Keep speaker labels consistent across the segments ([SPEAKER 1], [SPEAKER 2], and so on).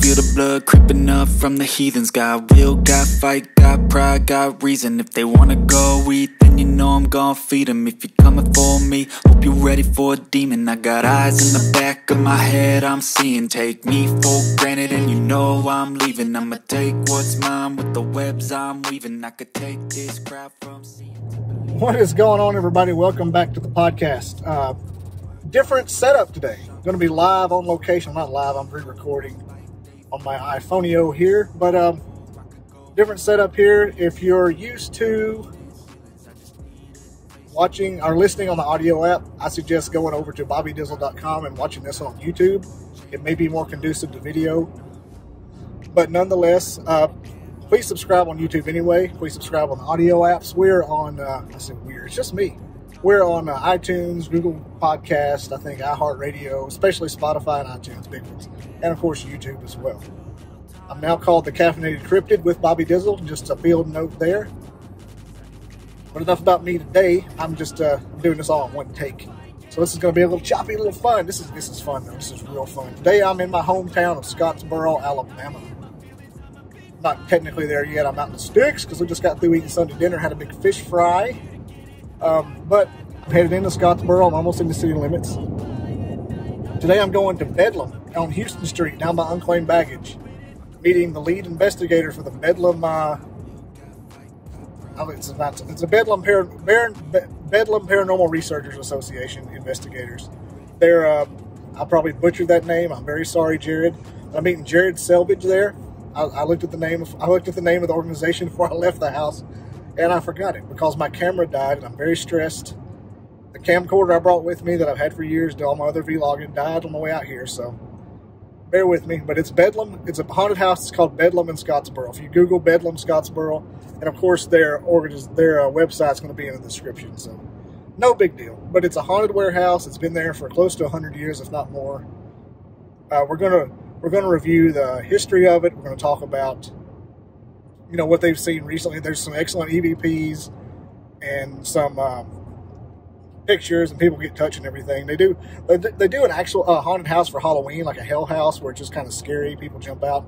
[SPEAKER 1] feel the blood creeping up from the heathens. Got will, got fight, got pride, got reason. If they wanna go eat, then you know I'm gonna feed them. If you're coming for me, hope you're ready for a demon. I got eyes in the back of my head, I'm seeing. Take me for granted, and you know I'm leaving. I'ma take what's mine with the webs I'm weaving. I could take this crowd from seeing.
[SPEAKER 2] What is going on, everybody? Welcome back to the podcast. Uh, different setup today. Going to be live on location. Not live. I'm re-recording on my iPhoneio here, but um, different setup here. If you're used to watching or listening on the audio app, I suggest going over to bobbydizzle.com and watching this on YouTube. It may be more conducive to video, but nonetheless, uh, please subscribe on YouTube anyway. Please subscribe on the audio apps. We're on, uh, I said we're, it's just me. We're on uh, iTunes, Google Podcast, I think iHeartRadio, especially Spotify and iTunes, big ones, and of course YouTube as well. I'm now called the Caffeinated Cryptid with Bobby Dizzle, just a field note there. But enough about me today. I'm just uh, doing this all in one take. So this is going to be a little choppy, a little fun. This is this is fun though. This is real fun. Today I'm in my hometown of Scottsboro, Alabama not technically there yet. I'm out in the sticks because we just got through eating Sunday dinner, had a big fish fry. Um, but I'm headed into Scottsboro. I'm almost in the city limits. Today I'm going to Bedlam on Houston Street down by Unclaimed Baggage, meeting the lead investigator for the Bedlam. Uh, oh, it's, about, it's a Bedlam, Bedlam Paranormal Researchers Association investigators. They're, uh, I'll probably butchered that name. I'm very sorry, Jarred. I'm meeting Jarred Selvage there. I, I looked at the name of I looked at the name of the organization before I left the house, and I forgot it because my camera died, and I'm very stressed. The camcorder I brought with me that I've had for years, do all my other vlogging, died on the way out here, so bear with me. But it's Bedlam. It's a haunted house. It's called Bedlam in Scottsboro. If you Google Bedlam Scottsboro, and of course their their uh, website's going to be in the description. So no big deal. But it's a haunted warehouse. It's been there for close to 100 years, if not more. Uh, we're going to we're going to review the history of it. We're going to talk about, you know, what they've seen recently. There's some excellent EVPs and some um, pictures, and people get touched and everything. They do they, they do an actual uh, haunted house for Halloween, like a hell house, where it's just kind of scary. People jump out.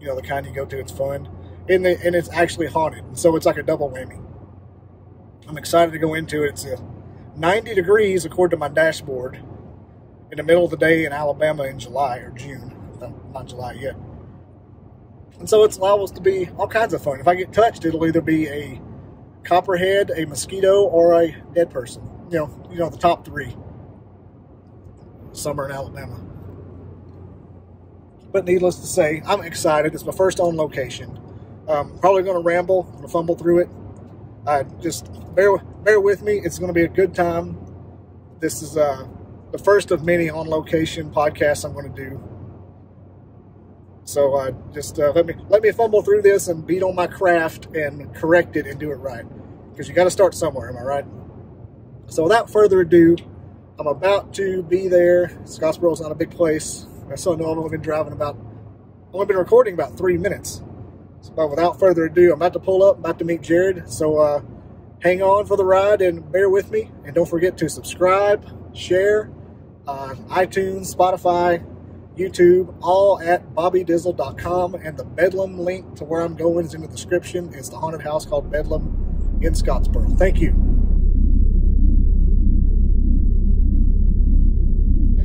[SPEAKER 2] You know, the kind you go to. It's fun, and the, and it's actually haunted, and so it's like a double whammy. I'm excited to go into it. It's a 90 degrees according to my dashboard in the middle of the day in Alabama in July or June not July yet. And so it's allowed us to be all kinds of fun. If I get touched, it'll either be a copperhead, a mosquito, or a dead person. You know, you know the top three. Summer in Alabama. But needless to say, I'm excited. It's my first on location. Um, probably going to ramble, going to fumble through it. Uh, just bear bear with me. It's going to be a good time. This is uh, the first of many on location podcasts I'm going to do. So uh, just uh, let me let me fumble through this and beat on my craft and correct it and do it right. Because you got to start somewhere, am I right? So without further ado, I'm about to be there. Scottsboro's not a big place. So I know I've only been driving about, only been recording about three minutes. So, but without further ado, I'm about to pull up, about to meet Jarred. So uh, hang on for the ride and bear with me. And don't forget to subscribe, share, uh, iTunes, Spotify, YouTube, all at bobbydizzle.com. And the Bedlam link to where I'm going is in the description. It's the haunted house called Bedlam in Scottsboro. Thank you.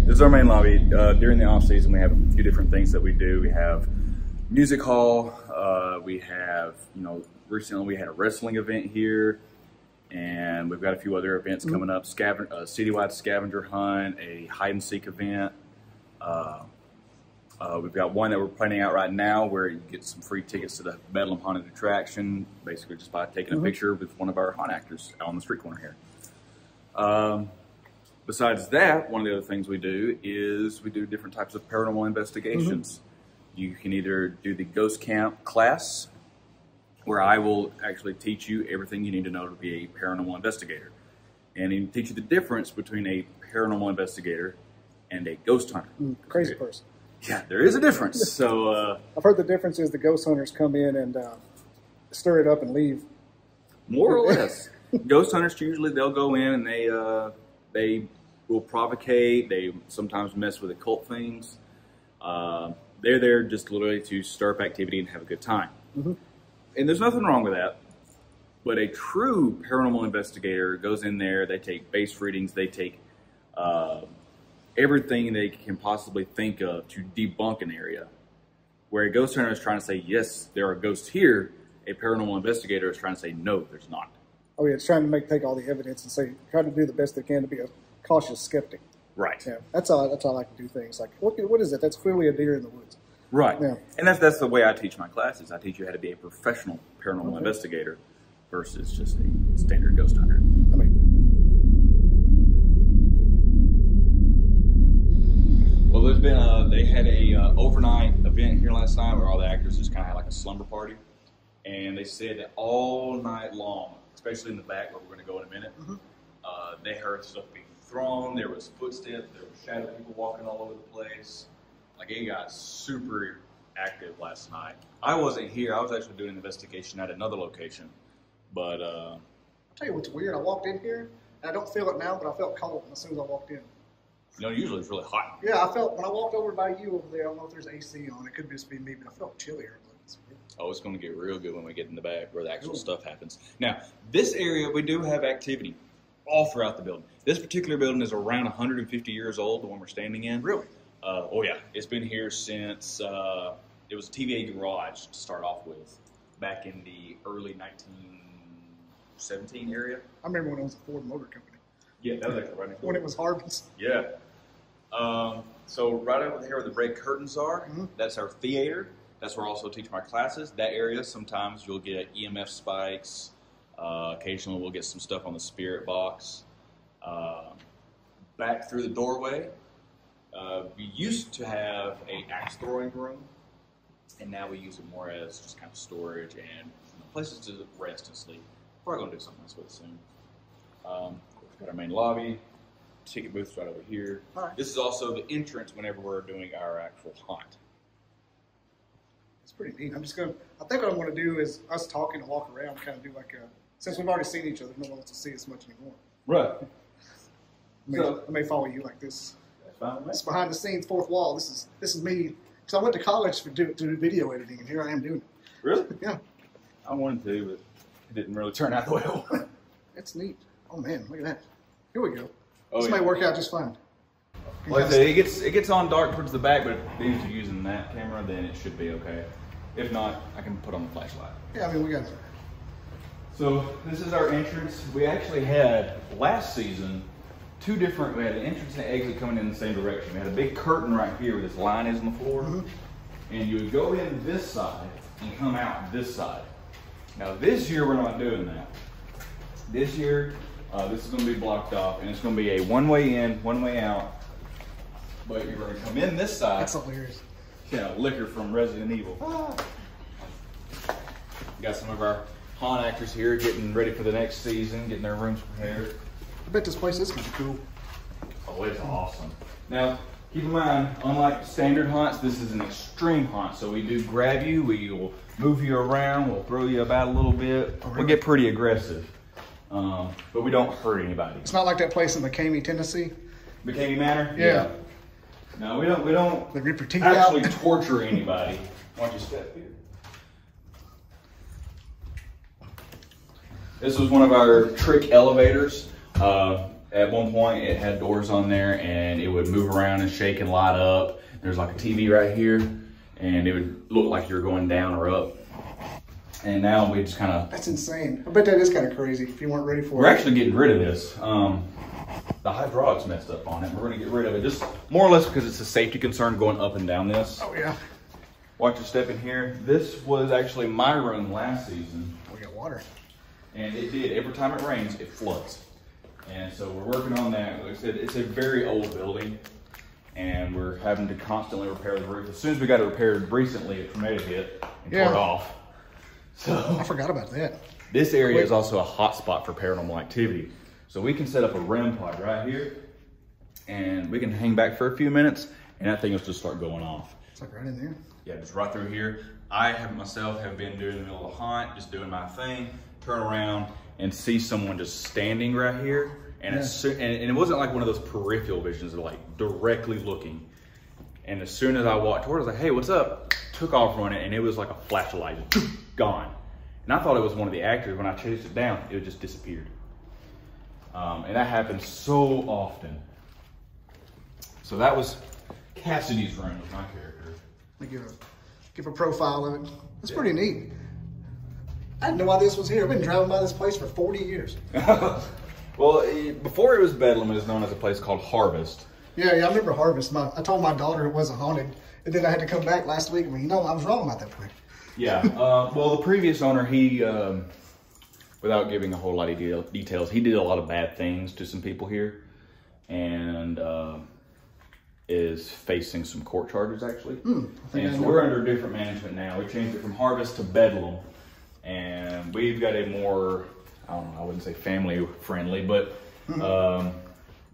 [SPEAKER 3] This is our main lobby. Uh, during the off season, we have a few different things that we do. We have music hall. Uh, we have, you know, recently we had a wrestling event here, and we've got a few other events mm-hmm. coming up. Scaven- uh, citywide scavenger hunt, a hide and seek event. Uh, uh, we've got one that we're planning out right now where you get some free tickets to the Bedlam Haunted Attraction, basically just by taking mm-hmm. a picture with one of our haunt actors on the street corner here. Um, besides that, one of the other things we do is we do different types of paranormal investigations. Mm-hmm. You can either do the ghost camp class, where I will actually teach you everything you need to know to be a paranormal investigator, and teach you the difference between a paranormal investigator and a ghost hunter.
[SPEAKER 2] Mm, crazy person.
[SPEAKER 3] Yeah, there is a difference. So uh,
[SPEAKER 2] I've heard the difference is the ghost hunters come in and uh, stir it up and leave.
[SPEAKER 3] More or less, ghost hunters usually they'll go in and they uh, they will provocate. They sometimes mess with occult things. Uh, they're there just literally to stir up activity and have a good time. And there's nothing wrong with that. But a true paranormal investigator goes in there, they take base readings, they take uh, everything they can possibly think of to debunk an area. Where a ghost hunter is trying to say, yes, there are ghosts here, a paranormal investigator is trying to say, no, there's not.
[SPEAKER 2] Oh yeah, it's trying to make take all the evidence and say try to do the best they can to be a cautious skeptic.
[SPEAKER 3] Right.
[SPEAKER 2] Yeah, that's how that's how I like to do things. Like what what is it? That's clearly a deer in the woods.
[SPEAKER 3] Right.
[SPEAKER 2] Yeah.
[SPEAKER 3] And that's that's the way I teach my classes. I teach you how to be a professional paranormal
[SPEAKER 2] Okay.
[SPEAKER 3] investigator versus just a standard ghost hunter. Been a they had a uh, overnight event here last night where all the actors just kind of had like a slumber party, and they said that all night long, especially in the back where we're going to go in a minute, uh, they heard stuff being thrown. There was footsteps. There were shadow people walking all over the place. Like it got super active last night. I wasn't here. I was actually doing an investigation at another location, but uh,
[SPEAKER 2] I'll tell you what's weird. I walked in here and I don't feel it now, but I felt cold as soon as I walked in.
[SPEAKER 3] You know usually it's really hot.
[SPEAKER 2] Yeah, I felt when I walked over by you over there. I don't know if there's AC on. It could just be me, but I felt chillier. It's.
[SPEAKER 3] Oh, it's going to get real good when we get in the back where the actual
[SPEAKER 2] Cool.
[SPEAKER 3] stuff happens. Now, this area, we do have activity all throughout the building. This particular building is around 150 years old, the one we're standing in.
[SPEAKER 2] Really?
[SPEAKER 3] Uh, oh, yeah. It's been here since uh, it was a TVA garage to start off with back in the early 1917 area.
[SPEAKER 2] I remember when it was a Ford Motor Company.
[SPEAKER 3] Yeah, that was actually right next
[SPEAKER 2] When it was Harbin's.
[SPEAKER 3] Yeah. Um, so right over here where the red curtains are,
[SPEAKER 2] Mhm.
[SPEAKER 3] that's our theater. That's where I also teach my classes. That area, sometimes you'll get EMF spikes. Uh, occasionally, we'll get some stuff on the spirit box. Uh, back through the doorway, uh, we used to have a axe throwing room, and now we use it more as just kind of storage and you know, places to rest and sleep. Probably gonna do something else with it soon. Um, got our main lobby, ticket booths right over here.
[SPEAKER 2] Right.
[SPEAKER 3] This is also the entrance whenever we're doing our actual haunt.
[SPEAKER 2] It's pretty neat. I'm just gonna. I think what I'm gonna do is us talking and walk around, kind of do like a. Since we've already seen each other, no one wants to see us much anymore.
[SPEAKER 3] Right.
[SPEAKER 2] I may,
[SPEAKER 3] So-
[SPEAKER 2] I may follow you like this.
[SPEAKER 3] That's.
[SPEAKER 2] It's behind the scenes, fourth wall. This is this is me. Because I went to college for do, to do video editing, and here I am doing it.
[SPEAKER 3] Really?
[SPEAKER 2] Yeah,
[SPEAKER 3] I wanted to, but it didn't really turn out the way I wanted.
[SPEAKER 2] it's neat. Oh man, look at that. Here we go.
[SPEAKER 3] Oh,
[SPEAKER 2] this
[SPEAKER 3] yeah.
[SPEAKER 2] may work out just fine.
[SPEAKER 3] Like I said, it gets it gets on dark towards the back, but if these are using that camera, then it should be okay. If not, I can put on the flashlight.
[SPEAKER 2] Yeah, I mean we got.
[SPEAKER 3] So this is our entrance. We actually had last season two different. We had an entrance and an exit coming in the same direction. We had a big curtain right here where this line is on the floor, mm-hmm. and you would go in this side and come out this side. Now this year we're not doing that. This year, uh, this is going to be blocked off, and it's going to be a one-way in, one-way out. But you're going to come in this side.
[SPEAKER 2] That's hilarious.
[SPEAKER 3] Know, Licker from Resident Evil. Got some of our haunt actors here getting ready for the next season, getting their rooms prepared.
[SPEAKER 2] I bet this place is kind of cool.
[SPEAKER 3] Oh, it's awesome. Now, keep in mind, unlike standard haunts, this is an extreme haunt. So we do grab you, we will move you around, we'll throw you about a little bit. We'll get pretty aggressive, um, but we don't hurt anybody.
[SPEAKER 2] It's not like that place in McKamey, Tennessee.
[SPEAKER 3] McKamey Manor?
[SPEAKER 2] Yeah.
[SPEAKER 3] No, we don't. We don't
[SPEAKER 2] They rip your teeth
[SPEAKER 3] actually
[SPEAKER 2] out.
[SPEAKER 3] torture anybody. Why don't you step here? This was one of our trick elevators. Uh, at one point, it had doors on there, and it would move around and shake and light up. There's like a TV right here, and it would look like you're going down or up. And now we just kind of
[SPEAKER 2] That's insane. I bet that is kind of crazy if you weren't ready for it.
[SPEAKER 3] we're actually getting rid of this. Um, the hydraulics messed up on it. We're going to get rid of it, just more or less because it's a safety concern going up and down this.
[SPEAKER 2] Oh yeah.
[SPEAKER 3] Watch your step in here. This was actually my room last season,
[SPEAKER 2] We got water.
[SPEAKER 3] and it did. Every time it rains, it floods. And so we're working on that. Like I said, it's a very old building, and we're having to constantly repair the roof. As soon as we got it repaired recently, a tornado hit and tore it off. So
[SPEAKER 2] I forgot about that.
[SPEAKER 3] this area
[SPEAKER 2] Wait.
[SPEAKER 3] is also a hot spot for paranormal activity. So we can set up a REM pod right here, and we can hang back for a few minutes, and that thing will just start going off.
[SPEAKER 2] It's like right in there.
[SPEAKER 3] Yeah, just right through here. I have myself have been doing the middle of the hunt, just doing my thing, turn around and see someone just standing right here. And, it's, and, and it wasn't like one of those peripheral visions, of like directly looking. And as soon as I walked toward it, I was like, hey, what's up? Took off running, and it was like a flash of light, just gone. And I thought it was one of the actors. When I chased it down, it just disappeared. Um, and that happens so often. So that was Cassidy's run with my character.
[SPEAKER 2] Let me give a give a profile of it. It's pretty neat. I didn't know why this was here. I've been driving by this place for 40 years.
[SPEAKER 3] well, eh, before it was Bedlam, it was known as a place called Harvest.
[SPEAKER 2] Yeah, yeah, I remember Harvest. My, I told my daughter it wasn't haunted, and then I had to come back last week. I mean, you know, I was wrong about that point.
[SPEAKER 3] Yeah. Uh, well, the previous owner, he, um, without giving a whole lot of deal, details, he did a lot of bad things to some people here, and uh, is facing some court charges actually.
[SPEAKER 2] think
[SPEAKER 3] and so we're under different management now. We changed it from Harvest to Bedlam, and we've got a more, I don't know, I wouldn't say family friendly, but um,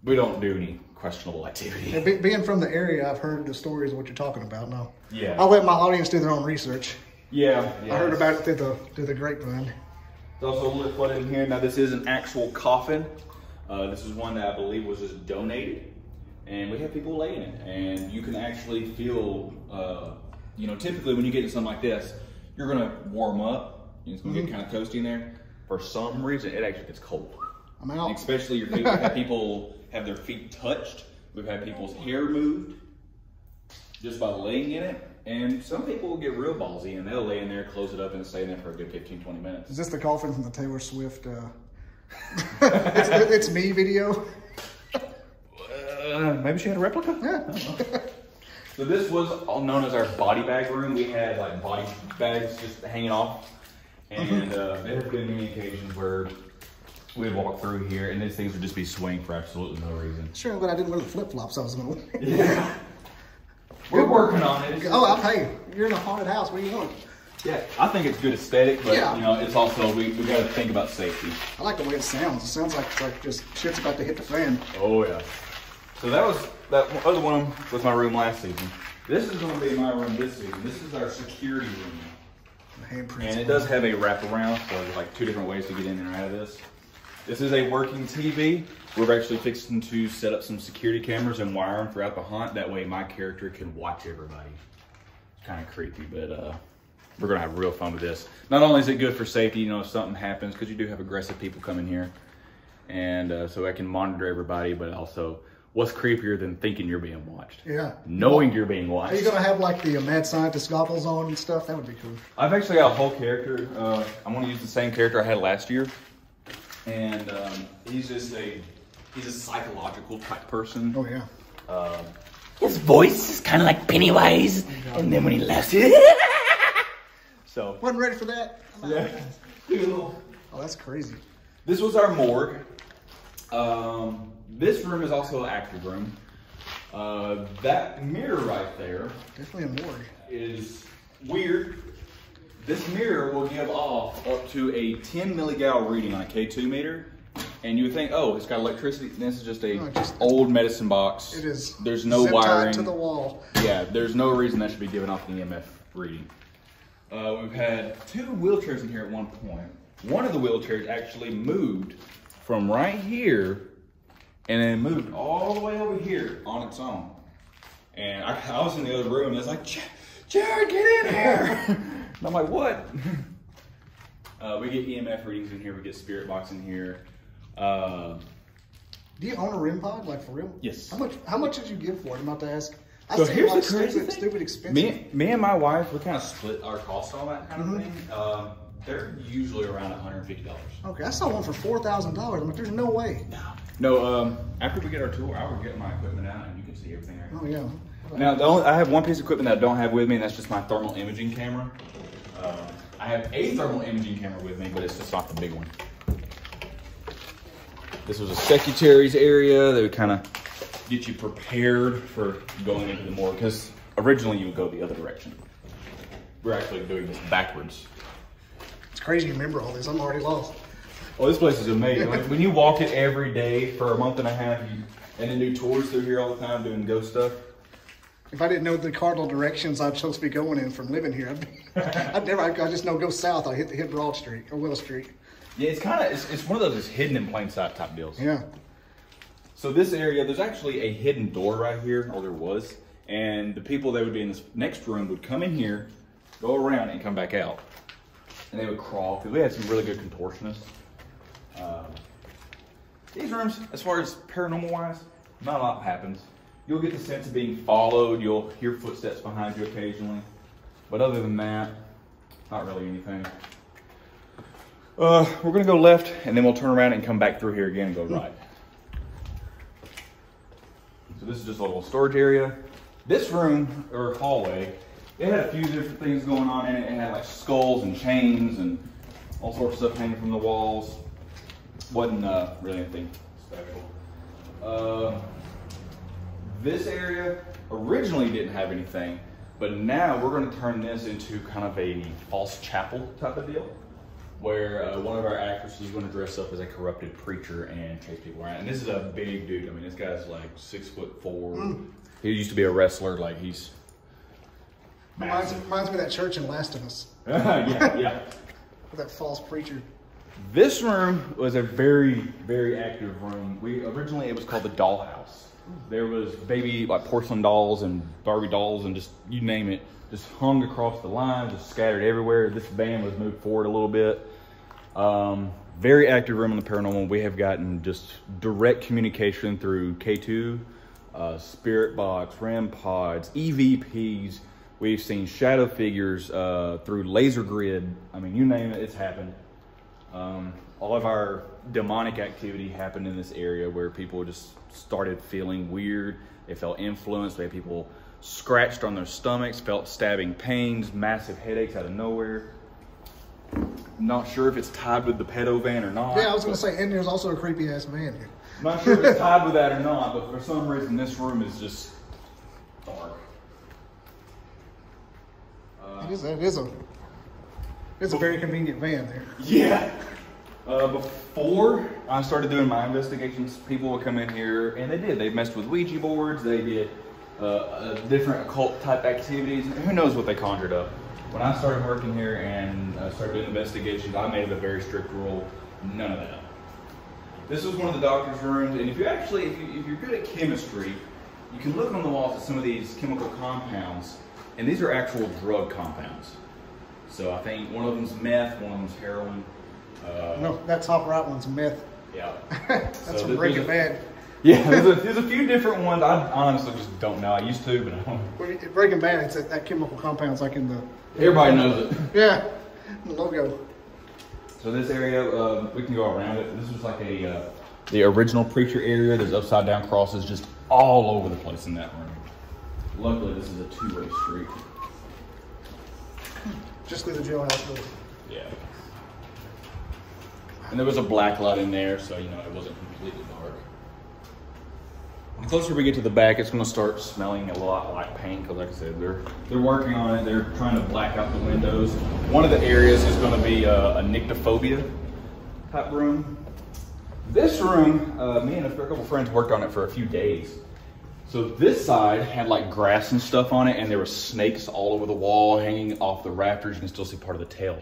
[SPEAKER 3] we don't do any questionable activity.
[SPEAKER 2] And be, being from the area, I've heard the stories of what you're talking about. Now,
[SPEAKER 3] Yeah.
[SPEAKER 2] I'll let my audience do their own research.
[SPEAKER 3] Yeah.
[SPEAKER 2] I heard about it through the through the grapevine.
[SPEAKER 3] There's also a little flood in here. Now this is an actual coffin. Uh, this is one that I believe was just donated, and we have people laying it, and you can actually feel. Uh, you know, typically when you get into something like this, you're gonna warm up. and It's gonna get kind of toasty in there. For some reason, it actually gets cold.
[SPEAKER 2] I'm out.
[SPEAKER 3] Especially your feet. We've had people have their feet touched. We've had people's hair moved just by laying in it. And some people will get real ballsy and they'll lay in there, close it up, and stay in there for a good 15, 20 minutes.
[SPEAKER 2] Is this the coffin from the Taylor Swift? Uh, it's, it's me video.
[SPEAKER 3] Uh, maybe she had a replica?
[SPEAKER 2] Yeah.
[SPEAKER 3] So this was all known as our body bag room. We had like body bags just hanging off. And uh, there have been many occasions where we'd walk through here and these things would just be swinging for absolutely no reason.
[SPEAKER 2] Sure, but I didn't wear the flip flops I was going to wear.
[SPEAKER 3] We're working on it.
[SPEAKER 2] Oh, I'll hey, you're in a haunted house. What do you want?
[SPEAKER 3] Yeah, I think it's good aesthetic, but
[SPEAKER 2] Yeah.
[SPEAKER 3] you know, it's also we, we got to think about safety.
[SPEAKER 2] I like the way it sounds. It sounds like it's like just shit's about to hit the fan.
[SPEAKER 3] Oh yeah. So that was that other one was my room last season. This is going to be my room this season. This is our security room. And it does have a wraparound, so there's like two different ways to get in and out of this. This is a working TV. We're actually fixing to set up some security cameras and wire them throughout the hunt. That way my character can watch everybody. It's kind of creepy, but uh, we're gonna have real fun with this. Not only is it good for safety, you know, if something happens, because you do have aggressive people coming here. And uh, so I can monitor everybody, but also what's creepier than thinking you're being watched?
[SPEAKER 2] Yeah.
[SPEAKER 3] Knowing you're being watched.
[SPEAKER 2] Are you gonna have like the uh, mad scientist goggles on and stuff? That would be cool.
[SPEAKER 3] I've actually got a whole character. Uh, I'm going to use the same character I had last year, and um, he's just a he's a psychological type person.
[SPEAKER 2] Oh yeah.
[SPEAKER 3] Um,
[SPEAKER 4] His voice is kind of like Pennywise, and then when he laughs,
[SPEAKER 3] so
[SPEAKER 2] Wasn't ready for that.
[SPEAKER 3] yeah.
[SPEAKER 2] Oh, that's crazy.
[SPEAKER 3] this was our morgue. Um, this room is also an active room. Uh, that mirror right there
[SPEAKER 2] Definitely a morgue.
[SPEAKER 3] is weird. This mirror will give off up to a 10 milligauss reading on a K2 meter. And you would think, oh, it's got electricity. This is just a
[SPEAKER 2] No, just-
[SPEAKER 3] old medicine box.
[SPEAKER 2] It is.
[SPEAKER 3] There's no wiring.
[SPEAKER 2] to the wall.
[SPEAKER 3] Yeah, there's no reason that should be giving off an EMF reading. Uh, we've had two wheelchairs in here at one point. One of the wheelchairs actually moved from right here and then moved all the way over here on its own. And I, I was in the other room and it's like, Jarred, get in here. and I'm like, what? uh, we get EMF readings in here. We get spirit box in here. Uh,
[SPEAKER 2] Do you own a REM pod, like for real?
[SPEAKER 3] Yes.
[SPEAKER 2] How much? How much did you give for it? I'm about to ask. I
[SPEAKER 3] So here's
[SPEAKER 2] like
[SPEAKER 3] the crazy
[SPEAKER 2] stupid,
[SPEAKER 3] thing.
[SPEAKER 2] stupid expensive.
[SPEAKER 3] Me, me and my wife, we kind of split our costs on that kind of
[SPEAKER 2] Mm-hmm.
[SPEAKER 3] thing. Um, they're usually around $150.
[SPEAKER 2] Okay, I saw one for four thousand dollars. I'm like, there's no way.
[SPEAKER 3] No, um, after we get our tour, I will get my equipment out and you can see everything right
[SPEAKER 2] Oh yeah.
[SPEAKER 3] Now, the only, I have one piece of equipment that I don't have with me, and that's just my thermal imaging camera. Um, I have a thermal imaging camera with me, but it's just not the big one. This was a secretary's area. They would kind of get you prepared for going into the morgue, because originally you would go the other direction. We're actually doing this backwards.
[SPEAKER 2] It's crazy to remember all this. I'm already lost.
[SPEAKER 3] Oh, this place is amazing. Like, when you walk it every day for a month and a half, you, and then do tours through here all the time doing ghost stuff.
[SPEAKER 2] If I didn't know the cardinal directions I'm supposed to be going in from living here, I'd, be, I'd never. I just know go south. I hit hit Broad Street or Willow Street.
[SPEAKER 3] Yeah, it's kind of it's, it's one of those just hidden in plain sight type deals.
[SPEAKER 2] Yeah.
[SPEAKER 3] So this area, there's actually a hidden door right here, or there was, And the people that would be in this next room would come in here, go around, and come back out. And they would crawl because we had some really good contortionists. Um, these rooms, as far as paranormal wise, not a lot happens. You'll get the sense of being followed. You'll hear footsteps behind you occasionally, but other than that, not really anything. Uh, we're gonna go left, and then we'll turn around and come back through here again and go right. So this is just a little storage area. This room or hallway, it had a few different things going on in it. It had like skulls and chains and all sorts of stuff hanging from the walls. Wasn't uh, really anything special. Uh, this area originally didn't have anything, but now we're going to turn this into kind of a false chapel type of deal, where uh, one of our actresses is going to dress up as a corrupted preacher and chase people around. And this is a big dude. I mean, this guy's like six foot four. He used to be a wrestler. Like he's
[SPEAKER 2] Reminds, reminds me of that church in Last of Us
[SPEAKER 3] yeah, yeah.
[SPEAKER 2] with that false preacher.
[SPEAKER 3] This room was a very, very active room. We originally it was called the dollhouse. There was baby like porcelain dolls and Barbie dolls and just you name it, just hung across the line, just scattered everywhere. This van was moved forward a little bit. Um, very active room in the paranormal. We have gotten just direct communication through K2, uh, Spirit Box, REM pods, EVPs. We've seen shadow figures uh, through laser grid. I mean, you name it, it's happened. Um, all of our demonic activity happened in this area where people just started feeling weird. They felt influenced. They had people scratched on their stomachs, felt stabbing pains, massive headaches out of nowhere. Not sure if it's tied with the pedo van or not.
[SPEAKER 2] Yeah, I was gonna say, and there's also a creepy ass man here.
[SPEAKER 3] Not sure if it's tied with that or not, but for some reason this room is just dark.
[SPEAKER 2] It is, it is a, it's a very convenient van there.
[SPEAKER 3] Yeah. Uh, before I started doing my investigations, people would come in here, and they did. They messed with Ouija boards. They did uh, uh, different occult type activities. Who knows what they conjured up? When I started working here and uh, started doing investigations, I made it a very strict rule: none of that. This was one of the doctor's rooms, and if you actually, if, you, if you're good at chemistry, you can look on the walls at some of these chemical compounds, and these are actual drug compounds. So I think one of them's meth, one of them's heroin. Uh,
[SPEAKER 2] No, that top right one's myth.
[SPEAKER 3] Yeah.
[SPEAKER 2] That's
[SPEAKER 3] So
[SPEAKER 2] from
[SPEAKER 3] there-
[SPEAKER 2] Breaking
[SPEAKER 3] there's
[SPEAKER 2] Bad.
[SPEAKER 3] Yeah, there's a, there's a few different ones. I honestly just don't know. I used to, but I don't.
[SPEAKER 2] When you- Breaking Bad, it's that, that chemical compound's like in the
[SPEAKER 3] Everybody knows it.
[SPEAKER 2] yeah the logo.
[SPEAKER 3] So this area, uh, we can go around it. This was like a uh, the original preacher area. There's upside down crosses just all over the place in that room. Luckily, this is a two-way street.
[SPEAKER 2] Just through the jailhouse door.
[SPEAKER 3] Yeah. And there was a black light in there, so you know it wasn't completely dark. The closer we get to the back, it's going to start smelling a lot like paint. Because, like I said, they're they're working on it. They're trying to black out the windows. One of the areas is going to be a, a nyctophobia type room. This room, uh, me and a couple friends worked on it for a few days. So this side had like grass and stuff on it, and there were snakes all over the wall, hanging off the rafters. You can still see part of the tail.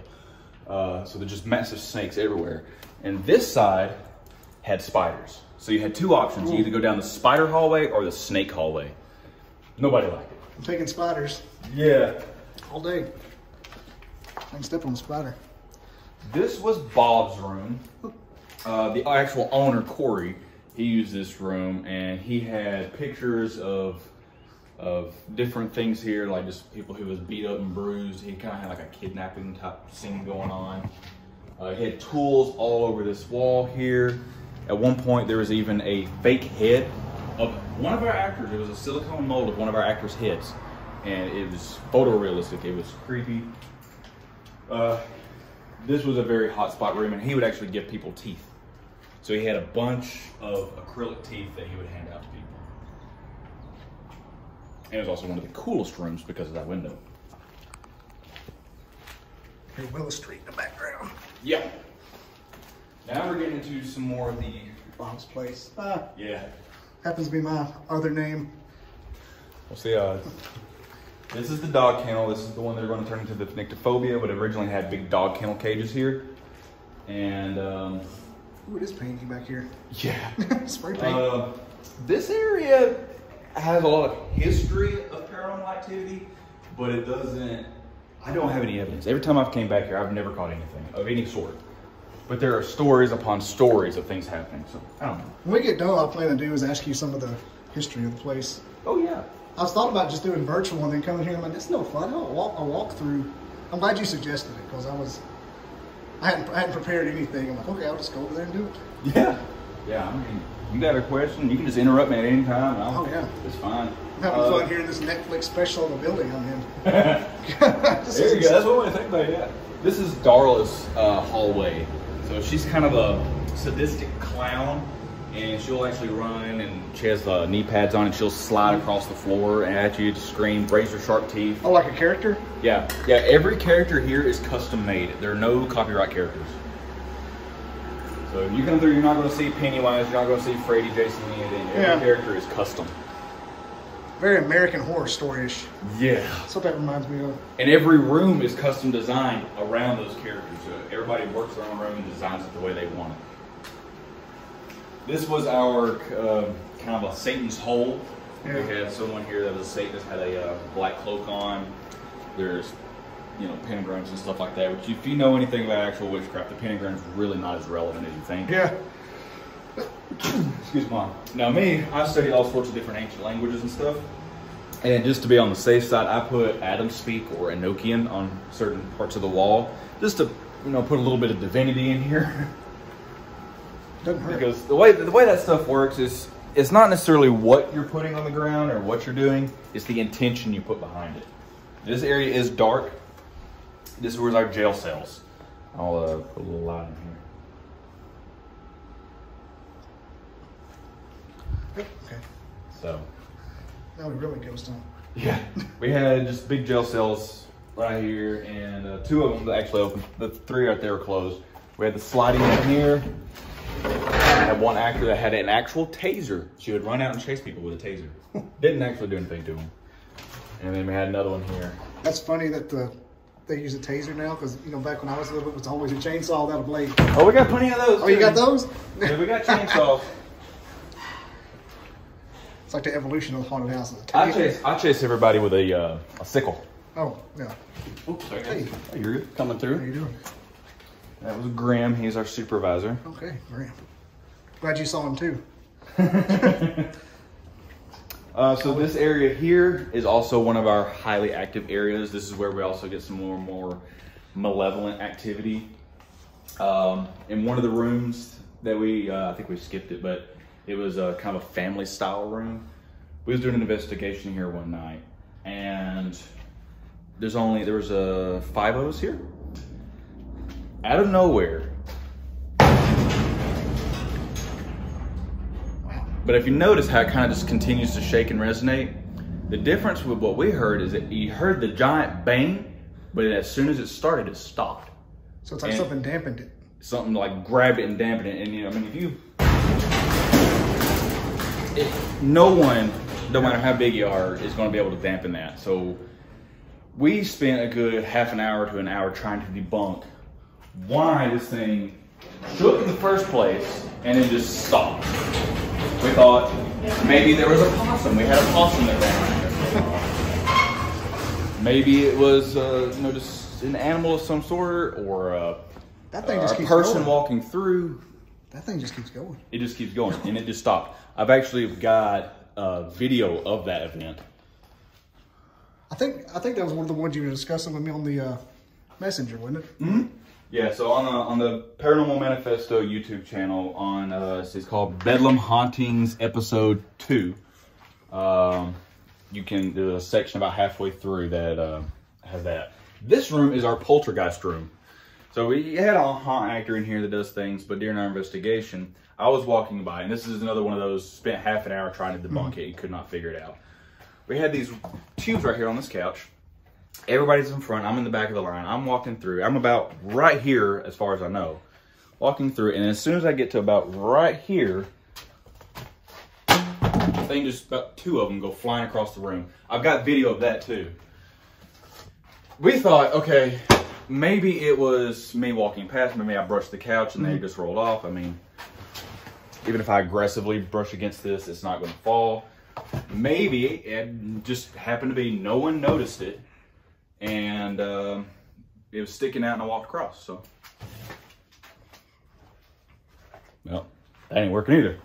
[SPEAKER 3] Uh, so they're just massive snakes everywhere. And this side had spiders. So you had two options: you either go down the spider hallway or the snake hallway. Nobody liked it.
[SPEAKER 2] I'm taking spiders
[SPEAKER 3] Yeah.
[SPEAKER 2] all day. I can step on a spider.
[SPEAKER 3] This was Bob's room. Uh, the actual owner, Corey, he used this room, and he had pictures of of different things here, like just people who was beat up and bruised. He kind of had like a kidnapping type scene going on. Uh, he had tools all over this wall here. At one point, there was even a fake head of one of our actors. It was a silicone mold of one of our actors' heads, and it was photorealistic. It was creepy. Uh, this was a very hot spot room, and he would actually give people teeth. So he had a bunch of acrylic teeth that he would hand out to people. And it was also one of the coolest rooms because of that window.
[SPEAKER 2] Here's Willis Street in the background.
[SPEAKER 3] Yeah. Now we're getting into some more of the
[SPEAKER 2] Bob's place. Ah,
[SPEAKER 3] yeah.
[SPEAKER 2] happens to be my other name.
[SPEAKER 3] We'll see. Uh, this is the dog kennel. This is the one they're going to turn into the nyctophobia, but it originally had big dog kennel cages here. And um,
[SPEAKER 2] Ooh, it is painting back here.
[SPEAKER 3] yeah.
[SPEAKER 2] Spray paint.
[SPEAKER 3] Uh, this area, has a lot of history of paranormal activity, but it doesn't. I don't have any evidence. Every time I've came back here, I've never caught anything of any sort. But there are stories upon stories of things happening. So I don't know.
[SPEAKER 2] When we get done, I plan to do is ask you some of the history of the place.
[SPEAKER 3] Oh yeah.
[SPEAKER 2] I was thought about just doing virtual and then coming here. I'm like, it's no fun. I'll walk, I'll walk through. I'm glad you suggested it because I was, I hadn't, I hadn't prepared anything. I'm like, okay, I'll just go over there and do it.
[SPEAKER 3] Yeah. Yeah. I mean, you got a question, you can just interrupt me at any time. I'll,
[SPEAKER 2] Oh, yeah.
[SPEAKER 3] It's fine.
[SPEAKER 2] I'm having
[SPEAKER 3] Uh,
[SPEAKER 2] fun hearing this Netflix special of the building I'm in. This
[SPEAKER 3] There you
[SPEAKER 2] is-
[SPEAKER 3] go. That's what I think about. Yeah. This is Darla's uh, hallway. So she's kind of a sadistic clown, and she'll actually run and she has uh, knee pads on, and she'll slide across the floor at you to scream, razor sharp teeth.
[SPEAKER 2] Oh, like a character?
[SPEAKER 3] Yeah, yeah. Every character here is custom made. There are no copyright characters. So if you come through, you're not going to see Pennywise. You're not going to see Freddy, Jason, anything. Every
[SPEAKER 2] Yeah.
[SPEAKER 3] character is custom.
[SPEAKER 2] Very American Horror Story-ish.
[SPEAKER 3] Yeah.
[SPEAKER 2] That's what that reminds me of.
[SPEAKER 3] And every room is custom designed around those characters. So everybody works their own room and designs it the way they want it. This was our uh, kind of a Satan's hole.
[SPEAKER 2] Yeah.
[SPEAKER 3] We had someone here that was a Satanist, had a uh, black cloak on. There's, you know, pentagrams and stuff like that. Which, if you know anything about actual witchcraft, the pentagram's really not as relevant as you think.
[SPEAKER 2] Yeah.
[SPEAKER 3] Excuse me. Now, me, I studied all sorts of different ancient languages and stuff. And just to be on the safe side, I put Adam speak or Enochian on certain parts of the wall, just to you know put a little bit of divinity in here.
[SPEAKER 2] Doesn't hurt.
[SPEAKER 3] because the way the way that stuff works is it's not necessarily what you're putting on the ground or what you're doing; it's the intention you put behind it. This area is dark. This is where our jail cells. I'll uh, put a little light in here.
[SPEAKER 2] Okay.
[SPEAKER 3] So.
[SPEAKER 2] Now we really ghost on.
[SPEAKER 3] Yeah, we had just big jail cells right here, and uh, two of them actually open. The three right there were closed. We had the sliding in here. We had one actor that had an actual taser. She would run out and chase people with a taser. Didn't actually do anything to them. And then we had another one here.
[SPEAKER 2] That's funny that the they use a taser now because you know back when I was a little, it was always a chainsaw without a blade.
[SPEAKER 3] Oh, we got plenty of those.
[SPEAKER 2] Oh, you got those?
[SPEAKER 3] Yeah, we got chainsaws.
[SPEAKER 2] It's like the evolution of the haunted houses.
[SPEAKER 3] I chase, I chase everybody with a uh, a sickle.
[SPEAKER 2] Oh yeah.
[SPEAKER 3] Oops, sorry.
[SPEAKER 2] Hey.
[SPEAKER 3] Oh, you're good. Coming through.
[SPEAKER 2] How
[SPEAKER 3] through.
[SPEAKER 2] you doing?
[SPEAKER 3] That was Graham. He's our supervisor.
[SPEAKER 2] Okay, Graham. Glad you saw him too.
[SPEAKER 3] Uh, so this area here is also one of our highly active areas. This is where we also get some more and more malevolent activity. Um, in one of the rooms that we, uh, I think we skipped it, but it was a kind of a family style room. We was doing an investigation here one night, and there's only there was a five of us here. Out of nowhere, But if you notice how it kind of just continues to shake and resonate, the difference with what we heard is that you heard the giant bang, but as soon as it started, it stopped.
[SPEAKER 2] So it's like
[SPEAKER 3] And-
[SPEAKER 2] something dampened it.
[SPEAKER 3] Something like grabbed it and dampened it. And you know, I mean, if you, it, no one, no matter how big you are, is going to be able to dampen that. So we spent a good half an hour to an hour trying to debunk why this thing shook in the first place and then just stopped. We thought maybe there was a possum. We had a possum that ran around. Maybe it was, uh, you know, just an animal of some sort, or a,
[SPEAKER 2] That thing just
[SPEAKER 3] a person
[SPEAKER 2] going.
[SPEAKER 3] walking through.
[SPEAKER 2] That thing just keeps going.
[SPEAKER 3] It just keeps going, and it just stopped. I've actually got a video of that event.
[SPEAKER 2] I think I think that was one of the ones you were discussing with me on the uh, messenger, wasn't it?
[SPEAKER 3] Yeah, so on the on the Paranormal Manifesto YouTube channel, on uh, it's called Bedlam Hauntings Episode Two. Um, you can there's a section about halfway through that uh, has that. This room is our poltergeist room. So we had a haunt actor in here that does things, but during our investigation, I was walking by, and this is another one of those spent half an hour trying to hmm. debunk it and could not figure it out. We had these tubes right here on this couch. Everybody's in front. I'm in the back of the line. I'm walking through. I'm about right here, as far as I know, walking through. And as soon as I get to about right here, thing just about two of them go flying across the room. I've got video of that too. We thought, okay, maybe it was me walking past. Maybe I brushed the couch and they just rolled off. I mean, even if I aggressively brush against this, it's not going to fall. maybe it just happened to be no one noticed it, and um, it was sticking out, and I walked across. So, well, that ain't working either.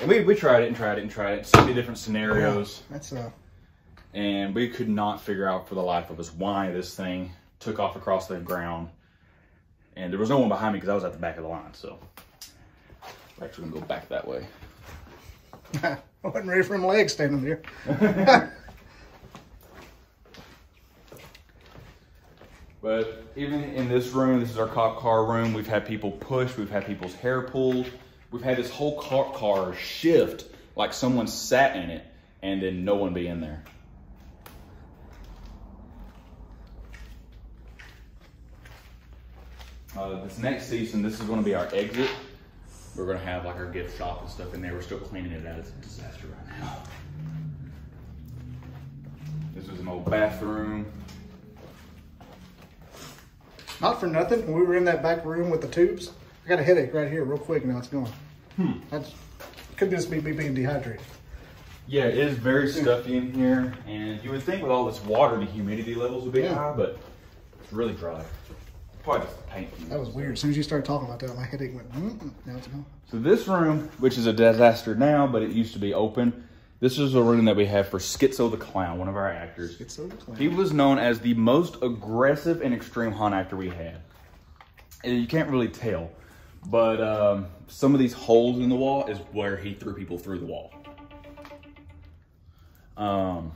[SPEAKER 3] And we we tried it and tried it and tried it, so many different scenarios,
[SPEAKER 2] That's uh,
[SPEAKER 3] and we could not figure out for the life of us why this thing took off across the ground. And there was no one behind me because I was at the back of the line. So, we're actually gonna go back that way.
[SPEAKER 2] I wasn't ready for him legs standing there.
[SPEAKER 3] But even in this room, this is our cop car room. We've had people push. We've had people's hair pulled. We've had this whole car, car shift like someone sat in it and then no one be in there. Uh, this next season, this is going to be our exit. We're going to have like our gift shop and stuff in there. We're still cleaning it out. It's a disaster right now. This is an old bathroom.
[SPEAKER 2] Not for nothing. When we were in that back room with the tubes, I got a headache right here, real quick. Now it's gone. Hmm. That's could just be me being dehydrated.
[SPEAKER 3] Yeah, it is very stuffy in here, and you would think with all this water, the humidity levels would be
[SPEAKER 2] Yeah.
[SPEAKER 3] high, but it's really dry. Probably just the paint.
[SPEAKER 2] That was weird. As soon as you started talking about that, my headache went. Mm-mm. Now it's gone.
[SPEAKER 3] So this room, which is a disaster now, but it used to be open. This is a room that we have for Schizo the Clown, one of our actors.
[SPEAKER 2] It's so clean.
[SPEAKER 3] He was known as the most aggressive and extreme haunt actor we had. And you can't really tell, but um, some of these holes in the wall is where he threw people through the wall. Um,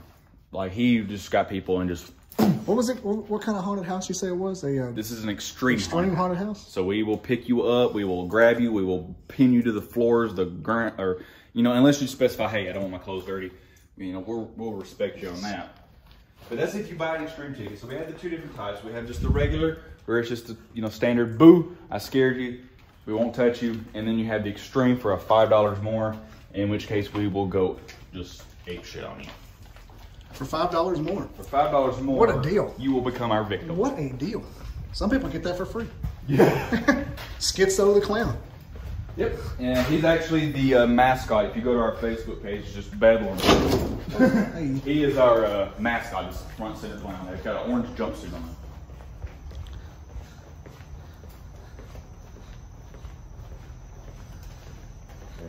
[SPEAKER 3] like he just got people and just.
[SPEAKER 2] What was it? What, what kind of haunted house you say it was? A uh,
[SPEAKER 3] This is an extreme,
[SPEAKER 2] extreme
[SPEAKER 3] haunt.
[SPEAKER 2] haunted house?
[SPEAKER 3] So we will pick you up, we will grab you, we will pin you to the floors, the ground, or you know, unless you specify, hey, I don't want my clothes dirty. You know, we'll we'll respect you on that. But that's if you buy an extreme ticket. So we have the two different types. We have just the regular, where it's just a, you know standard. Boo! I scared you. We won't touch you. And then you have the extreme for a five dollars more. In which case we will go just ape shit on you.
[SPEAKER 2] For five dollars more.
[SPEAKER 3] For five dollars more,
[SPEAKER 2] What a deal.
[SPEAKER 3] You will become our victim.
[SPEAKER 2] What a deal! Some people get that for free. Yeah. Schizo the clown.
[SPEAKER 3] Yep. And he's actually the uh, mascot. If you go to our Facebook page, it's just Bedlam.
[SPEAKER 2] Hey,
[SPEAKER 3] He is our uh, mascot. He's front center clown. He's got an orange jumpsuit on.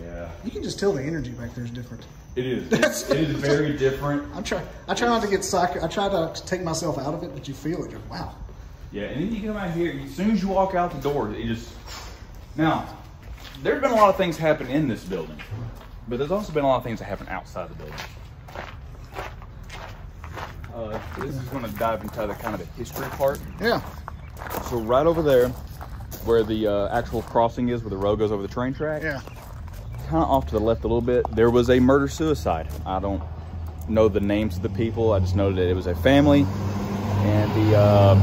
[SPEAKER 3] Yeah,
[SPEAKER 2] you can just tell the energy back there is different.
[SPEAKER 3] It is. It's, it is very different.
[SPEAKER 2] I'm trying. I try not to get psych. I try to take myself out of it, but you feel it. You're, wow.
[SPEAKER 3] Yeah, and then you come out here. As soon as you walk out the door, it just. Now, there's been a lot of things happen in this building, but there's also been a lot of things that happen outside the building. Uh, this is going to dive into the kind of the history part.
[SPEAKER 2] Yeah.
[SPEAKER 3] So right over there, where the uh, actual crossing is, where the road goes over the train track,
[SPEAKER 2] Yeah.
[SPEAKER 3] Kind of off to the left a little bit, there was a murder suicide. I don't know the names of the people. I just know that it was a family, and the uh,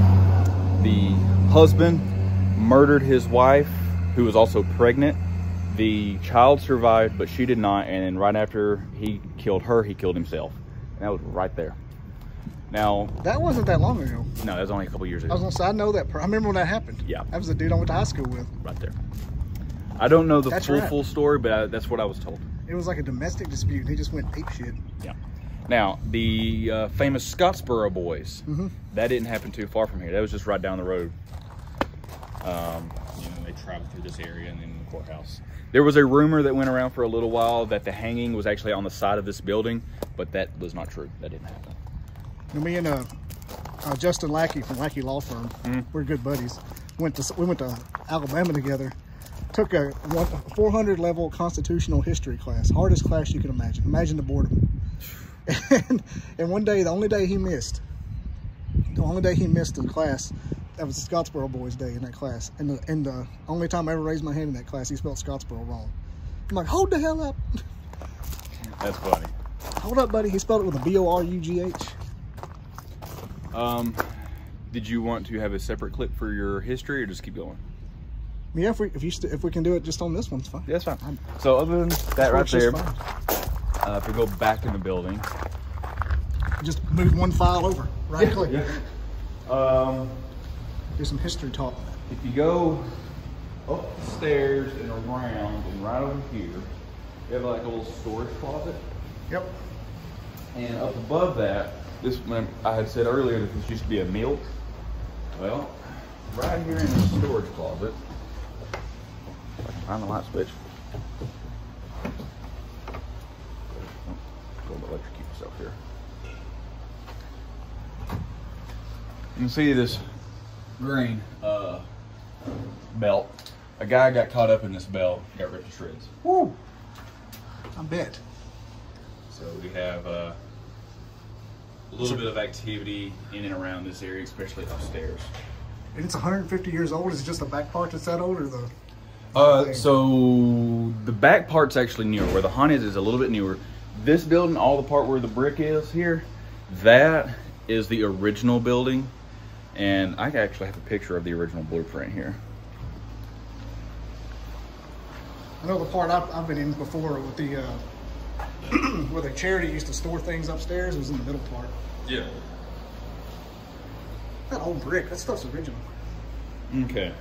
[SPEAKER 3] the husband murdered his wife, who was also pregnant. The child survived, but she did not. And then right after he killed her, he killed himself. And that was right there. Now,
[SPEAKER 2] That wasn't that long ago.
[SPEAKER 3] no, that was only a couple years
[SPEAKER 2] I
[SPEAKER 3] ago.
[SPEAKER 2] was gonna say I know that. I remember when that happened.
[SPEAKER 3] Yeah.
[SPEAKER 2] That was the dude I went to high school with.
[SPEAKER 3] right there. I don't know the
[SPEAKER 2] That's
[SPEAKER 3] full
[SPEAKER 2] right.
[SPEAKER 3] full story, but I, that's what I was told.
[SPEAKER 2] It was like a domestic dispute. and He just went ape shit.
[SPEAKER 3] Yeah. Now the uh, famous Scottsboro boys.
[SPEAKER 2] Mm-hmm.
[SPEAKER 3] That didn't happen too far from here. That was just right down the road. Um, you know, they traveled through this area and then the courthouse. There was a rumor that went around for a little while that the hanging was actually on the side of this building, but that was not true. That didn't happen.
[SPEAKER 2] And me and uh, uh, Justin Lackey from Lackey Law Firm,
[SPEAKER 3] Mm-hmm.
[SPEAKER 2] we're good buddies. Went to we went to Alabama together. Took a 400 level constitutional history class, hardest class you can imagine. Imagine the boredom. And, and one day, the only day he missed, the only day he missed in class, that was Scottsboro Boys Day in that class. And the, and the only time I ever raised my hand in that class, he spelled Scottsboro wrong. I'm like, hold the hell up.
[SPEAKER 3] That's funny.
[SPEAKER 2] Hold up, buddy. He spelled it with a B O R U G H.
[SPEAKER 3] Um, did you want to have a separate clip for your history, or just keep going?
[SPEAKER 2] Yeah, if we if you st- if we can do it just on this one, it's fine.
[SPEAKER 3] Yeah, that's fine. So other than that right there, uh, if we go back in the building,
[SPEAKER 2] Just move one file over. Right click.
[SPEAKER 3] um,
[SPEAKER 2] Do some history talk.
[SPEAKER 3] if you go up the stairs and around and right over here, you have like a little storage closet.
[SPEAKER 2] Yep.
[SPEAKER 3] And up above that, this when I had said earlier that this used to be a milk. Well, right here in the storage closet, if I can find the light switch. Go electrocute myself here. You can see this green uh, belt. A guy got caught up in this belt, got ripped to shreds.
[SPEAKER 2] Woo. I bet.
[SPEAKER 3] So we have uh, a little bit of activity in and around this area, especially upstairs.
[SPEAKER 2] And it's 150 years old. Is it just the back part that's that old, or the?
[SPEAKER 3] Uh, so the back part's actually newer. Where the hunt is is a little bit newer. This building, all the part where the brick is here, that is the original building, and I actually have a picture of the original blueprint here.
[SPEAKER 2] I know the part I've, I've been in before with the uh, where the charity used to store things upstairs was in the middle part.
[SPEAKER 3] Yeah.
[SPEAKER 2] That old brick, that stuff's original.
[SPEAKER 3] Okay.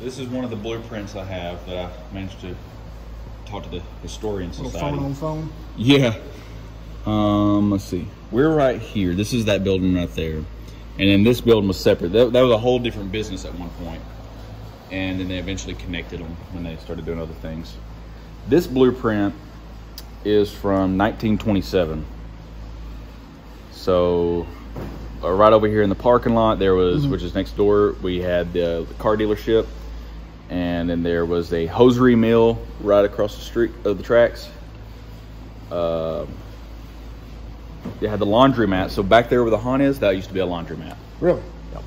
[SPEAKER 3] This is one of the blueprints I have that I managed to talk to the historian society.
[SPEAKER 2] Little phone on phone.
[SPEAKER 3] Yeah. Um, let's see. We're right here. This is that building right there. And then this building was separate. That, that was a whole different business at one. And then they eventually connected them when they started doing other things. This blueprint is from 1927. So, uh, right over here in the parking lot, there was, which is next door, we had the, the car dealership. And then there was a hosiery mill right across the street of the tracks. Um, they had the laundromat. So back there where the haunt is, that used to be a laundromat.
[SPEAKER 2] Really? Yep.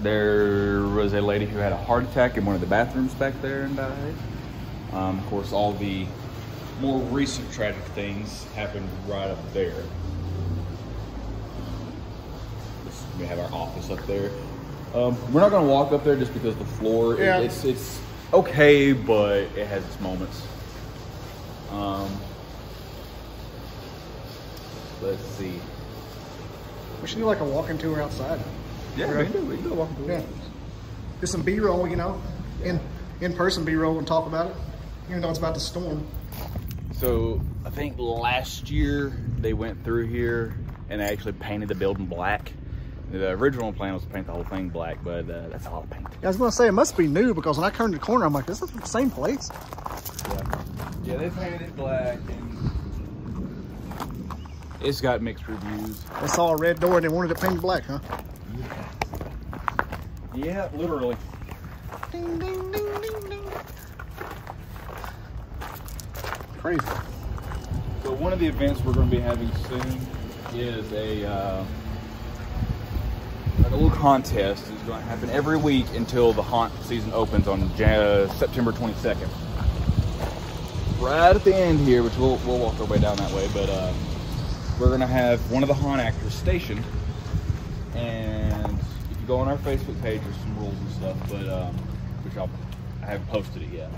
[SPEAKER 3] There was a lady who had a heart attack in one of the bathrooms back there and died. Um, of course, all the more recent tragic things happened right up there. We have our office up there. Um, we're not going to walk up there just because the floor it- it's it's okay, but it has its moments. Um, let's see.
[SPEAKER 2] We should do like a walking tour outside.
[SPEAKER 3] Yeah,
[SPEAKER 2] Right.
[SPEAKER 3] we can do, we can do a walking tour.
[SPEAKER 2] Yeah. Do some B-roll, you know, in in person B-roll and talk about it, even though it's about to storm.
[SPEAKER 3] So I think last year they went through here and they actually painted the building black. The original plan was to paint the whole thing black, but uh, that's a lot of paint.
[SPEAKER 2] I was gonna say it must be new because when I turned the corner, I'm like, this is the same place.
[SPEAKER 3] Yeah, they painted it black and it's got mixed reviews.
[SPEAKER 2] They saw a red door and they wanted it painted black, huh?
[SPEAKER 3] Yeah, literally.
[SPEAKER 2] Ding, ding, ding, ding, ding. Crazy.
[SPEAKER 3] So one of the events we're going to be having soon is a uh, a little contest. is going to happen every week until the haunt season opens on Jan- September 22nd. Right at the end here, which we'll, we'll walk our way down that way, but uh, we're going to have one of the haunt actors stationed. And if you go on our Facebook page, there's some rules and stuff, but um, which I'll, I haven't posted it yet.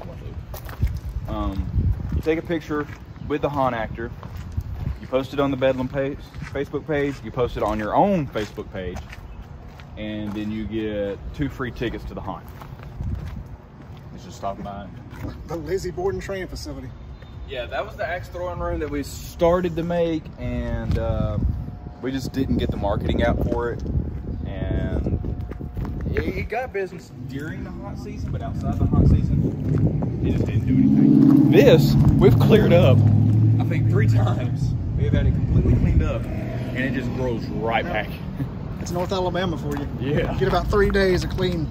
[SPEAKER 3] Um, you take a picture with the haunt actor. You post it on the Bedlam page, Facebook page. You post it on your own Facebook page, and then you get two free tickets to the haunt. It's just stop by.
[SPEAKER 2] The Lizzie Borden training facility.
[SPEAKER 3] Yeah, that was the axe throwing room that we started to make, and uh, we just didn't get the marketing out for it. And it, it got business during the hot season, but outside the hot season, it just didn't do anything. This we've cleared up, I think three times. We've had it completely cleaned up, and it just grows right back.
[SPEAKER 2] It's North Alabama for you.
[SPEAKER 3] Yeah.
[SPEAKER 2] Get about three days of clean.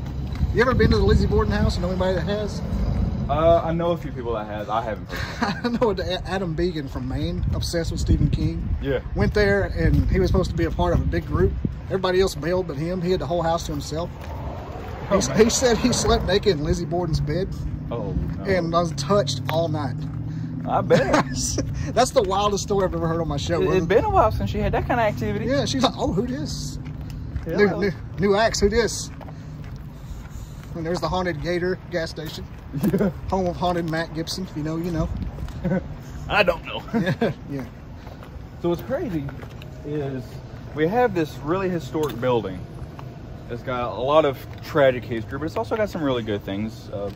[SPEAKER 2] You ever been to the Lizzie Borden house? You know anybody that has?
[SPEAKER 3] Uh, I know a few people that has. I haven't.
[SPEAKER 2] I know Adam Began from Maine, obsessed with Stephen King.
[SPEAKER 3] Yeah.
[SPEAKER 2] Went there and he was supposed to be a part of a big group. Everybody else bailed but him. He had the whole house to himself.
[SPEAKER 3] Oh,
[SPEAKER 2] he, he said he slept naked in Lizzie Borden's bed
[SPEAKER 3] Oh, no.
[SPEAKER 2] and was touched all night.
[SPEAKER 3] I bet.
[SPEAKER 2] That's the wildest story I've ever heard on my show.
[SPEAKER 3] it's been a while since she had that kind of activity.
[SPEAKER 2] yeah, she's like, oh, who this?
[SPEAKER 3] Yeah.
[SPEAKER 2] New, new, new axe, who this? And there's the haunted Gator gas station. Home of haunted Matt Gibson. If you know, you know.
[SPEAKER 3] I don't know.
[SPEAKER 2] Yeah, yeah.
[SPEAKER 3] So what's crazy is we have this really historic building. It's got a lot of tragic history, but it's also got some really good things. Uh,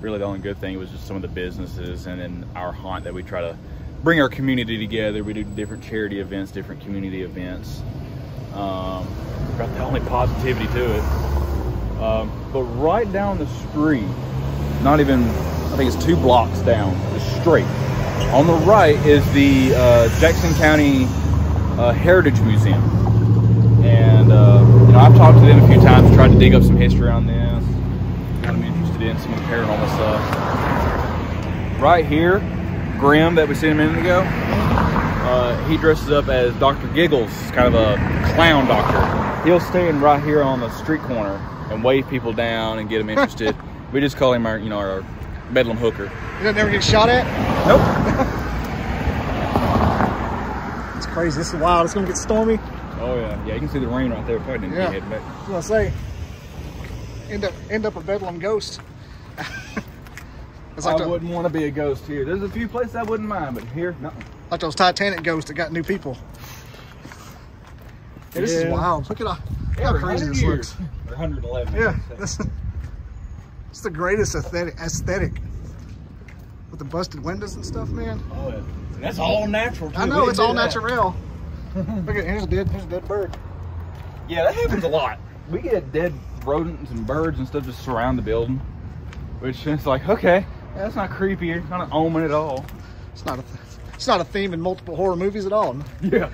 [SPEAKER 3] really the only good thing was just some of the businesses and then our haunt that we try to bring our community together. We do different charity events, different community events. Um, the only positivity to it. Um, but right down the street, not even, I think it's two blocks down, straight. On the right is the uh, Jackson County uh, Heritage Museum. And, uh, you know, I've talked to them a few times, tried to dig up some history on this. Kind of interested in some paranormal stuff. Right here, Grim that we seen a minute ago, uh, he dresses up as Dr. Giggles, kind of a clown doctor. He'll stand right here on the street corner and wave people down and get them interested. we just call him our, you know, our Bedlam hooker.
[SPEAKER 2] You don't never get shot at?
[SPEAKER 3] Nope.
[SPEAKER 2] It's crazy. This is wild. It's gonna get stormy.
[SPEAKER 3] Oh yeah, yeah. You can see the rain right there. Probably
[SPEAKER 2] Yeah.
[SPEAKER 3] hit back.
[SPEAKER 2] I was gonna say, end up end up a bedlam ghost. it's like,
[SPEAKER 3] I
[SPEAKER 2] the-
[SPEAKER 3] wouldn't want to be a ghost here. There's a few places I wouldn't mind, but here, nothing.
[SPEAKER 2] like those Titanic ghosts that got new people. Hey, this is wild. Look at how, how crazy this looks.
[SPEAKER 3] Or 111.
[SPEAKER 2] Yeah, this it's the greatest aesthetic aesthetic with the busted windows and stuff, man.
[SPEAKER 3] Oh, yeah. That's all natural. Too.
[SPEAKER 2] I know
[SPEAKER 3] didn't
[SPEAKER 2] it's all
[SPEAKER 3] that.
[SPEAKER 2] natural. Look at here's a dead here's a dead bird.
[SPEAKER 3] Yeah, that happens a lot. We get dead rodents and birds and stuff just surround the building, which is like, okay, that's not creepy. It's not an omen at all.
[SPEAKER 2] It's not a it's not a theme in multiple horror movies at all.
[SPEAKER 3] Yeah.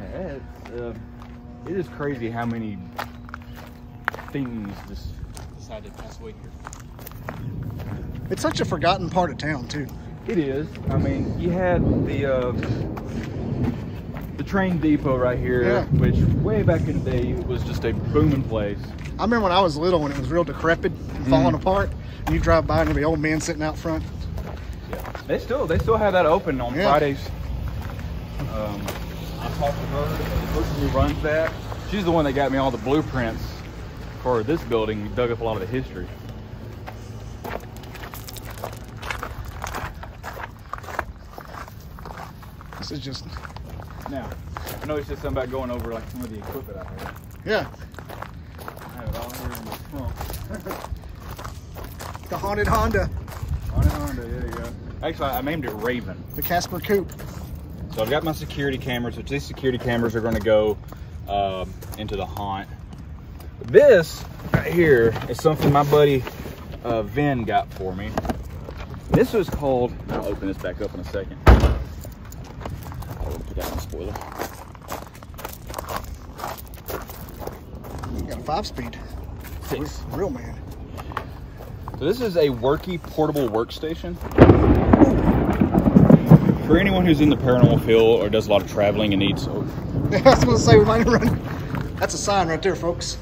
[SPEAKER 3] Yeah, it's, uh, it is crazy how many things just decide to pass away here.
[SPEAKER 2] It's such a forgotten part of town too.
[SPEAKER 3] It is. I mean, you had the uh, the train depot right here,
[SPEAKER 2] Yeah.
[SPEAKER 3] which way back in the day was just a booming place.
[SPEAKER 2] I remember when I was little when it was real decrepit and falling apart. You drive by and there'd be old men sitting out front.
[SPEAKER 3] Yeah. They still they still have that open on
[SPEAKER 2] Yeah.
[SPEAKER 3] Fridays. Um, I talked to her, the person who runs that. She's the one that got me all the blueprints for this building. We dug up a lot of the history.
[SPEAKER 2] This is just
[SPEAKER 3] Now, I know you said something about going over like some of the equipment I have.
[SPEAKER 2] yeah.
[SPEAKER 3] I have it all here in the trunk.
[SPEAKER 2] The haunted Honda.
[SPEAKER 3] On and on, there you go. Actually, I named it Raven.
[SPEAKER 2] The Casper Coupe.
[SPEAKER 3] So I've got my security cameras, which these security cameras are going to go um, into the haunt. This right here is something my buddy uh, Vin got for me. This was called. I'll open this back up in a second. I'll put that on spoiler.
[SPEAKER 2] You got a five speed.
[SPEAKER 3] Six.
[SPEAKER 2] Real man.
[SPEAKER 3] So this is a worky portable workstation. For anyone who's in the paranormal field or does a lot of traveling and needs oh,
[SPEAKER 2] I was gonna say we might run. That's a sign right there, folks.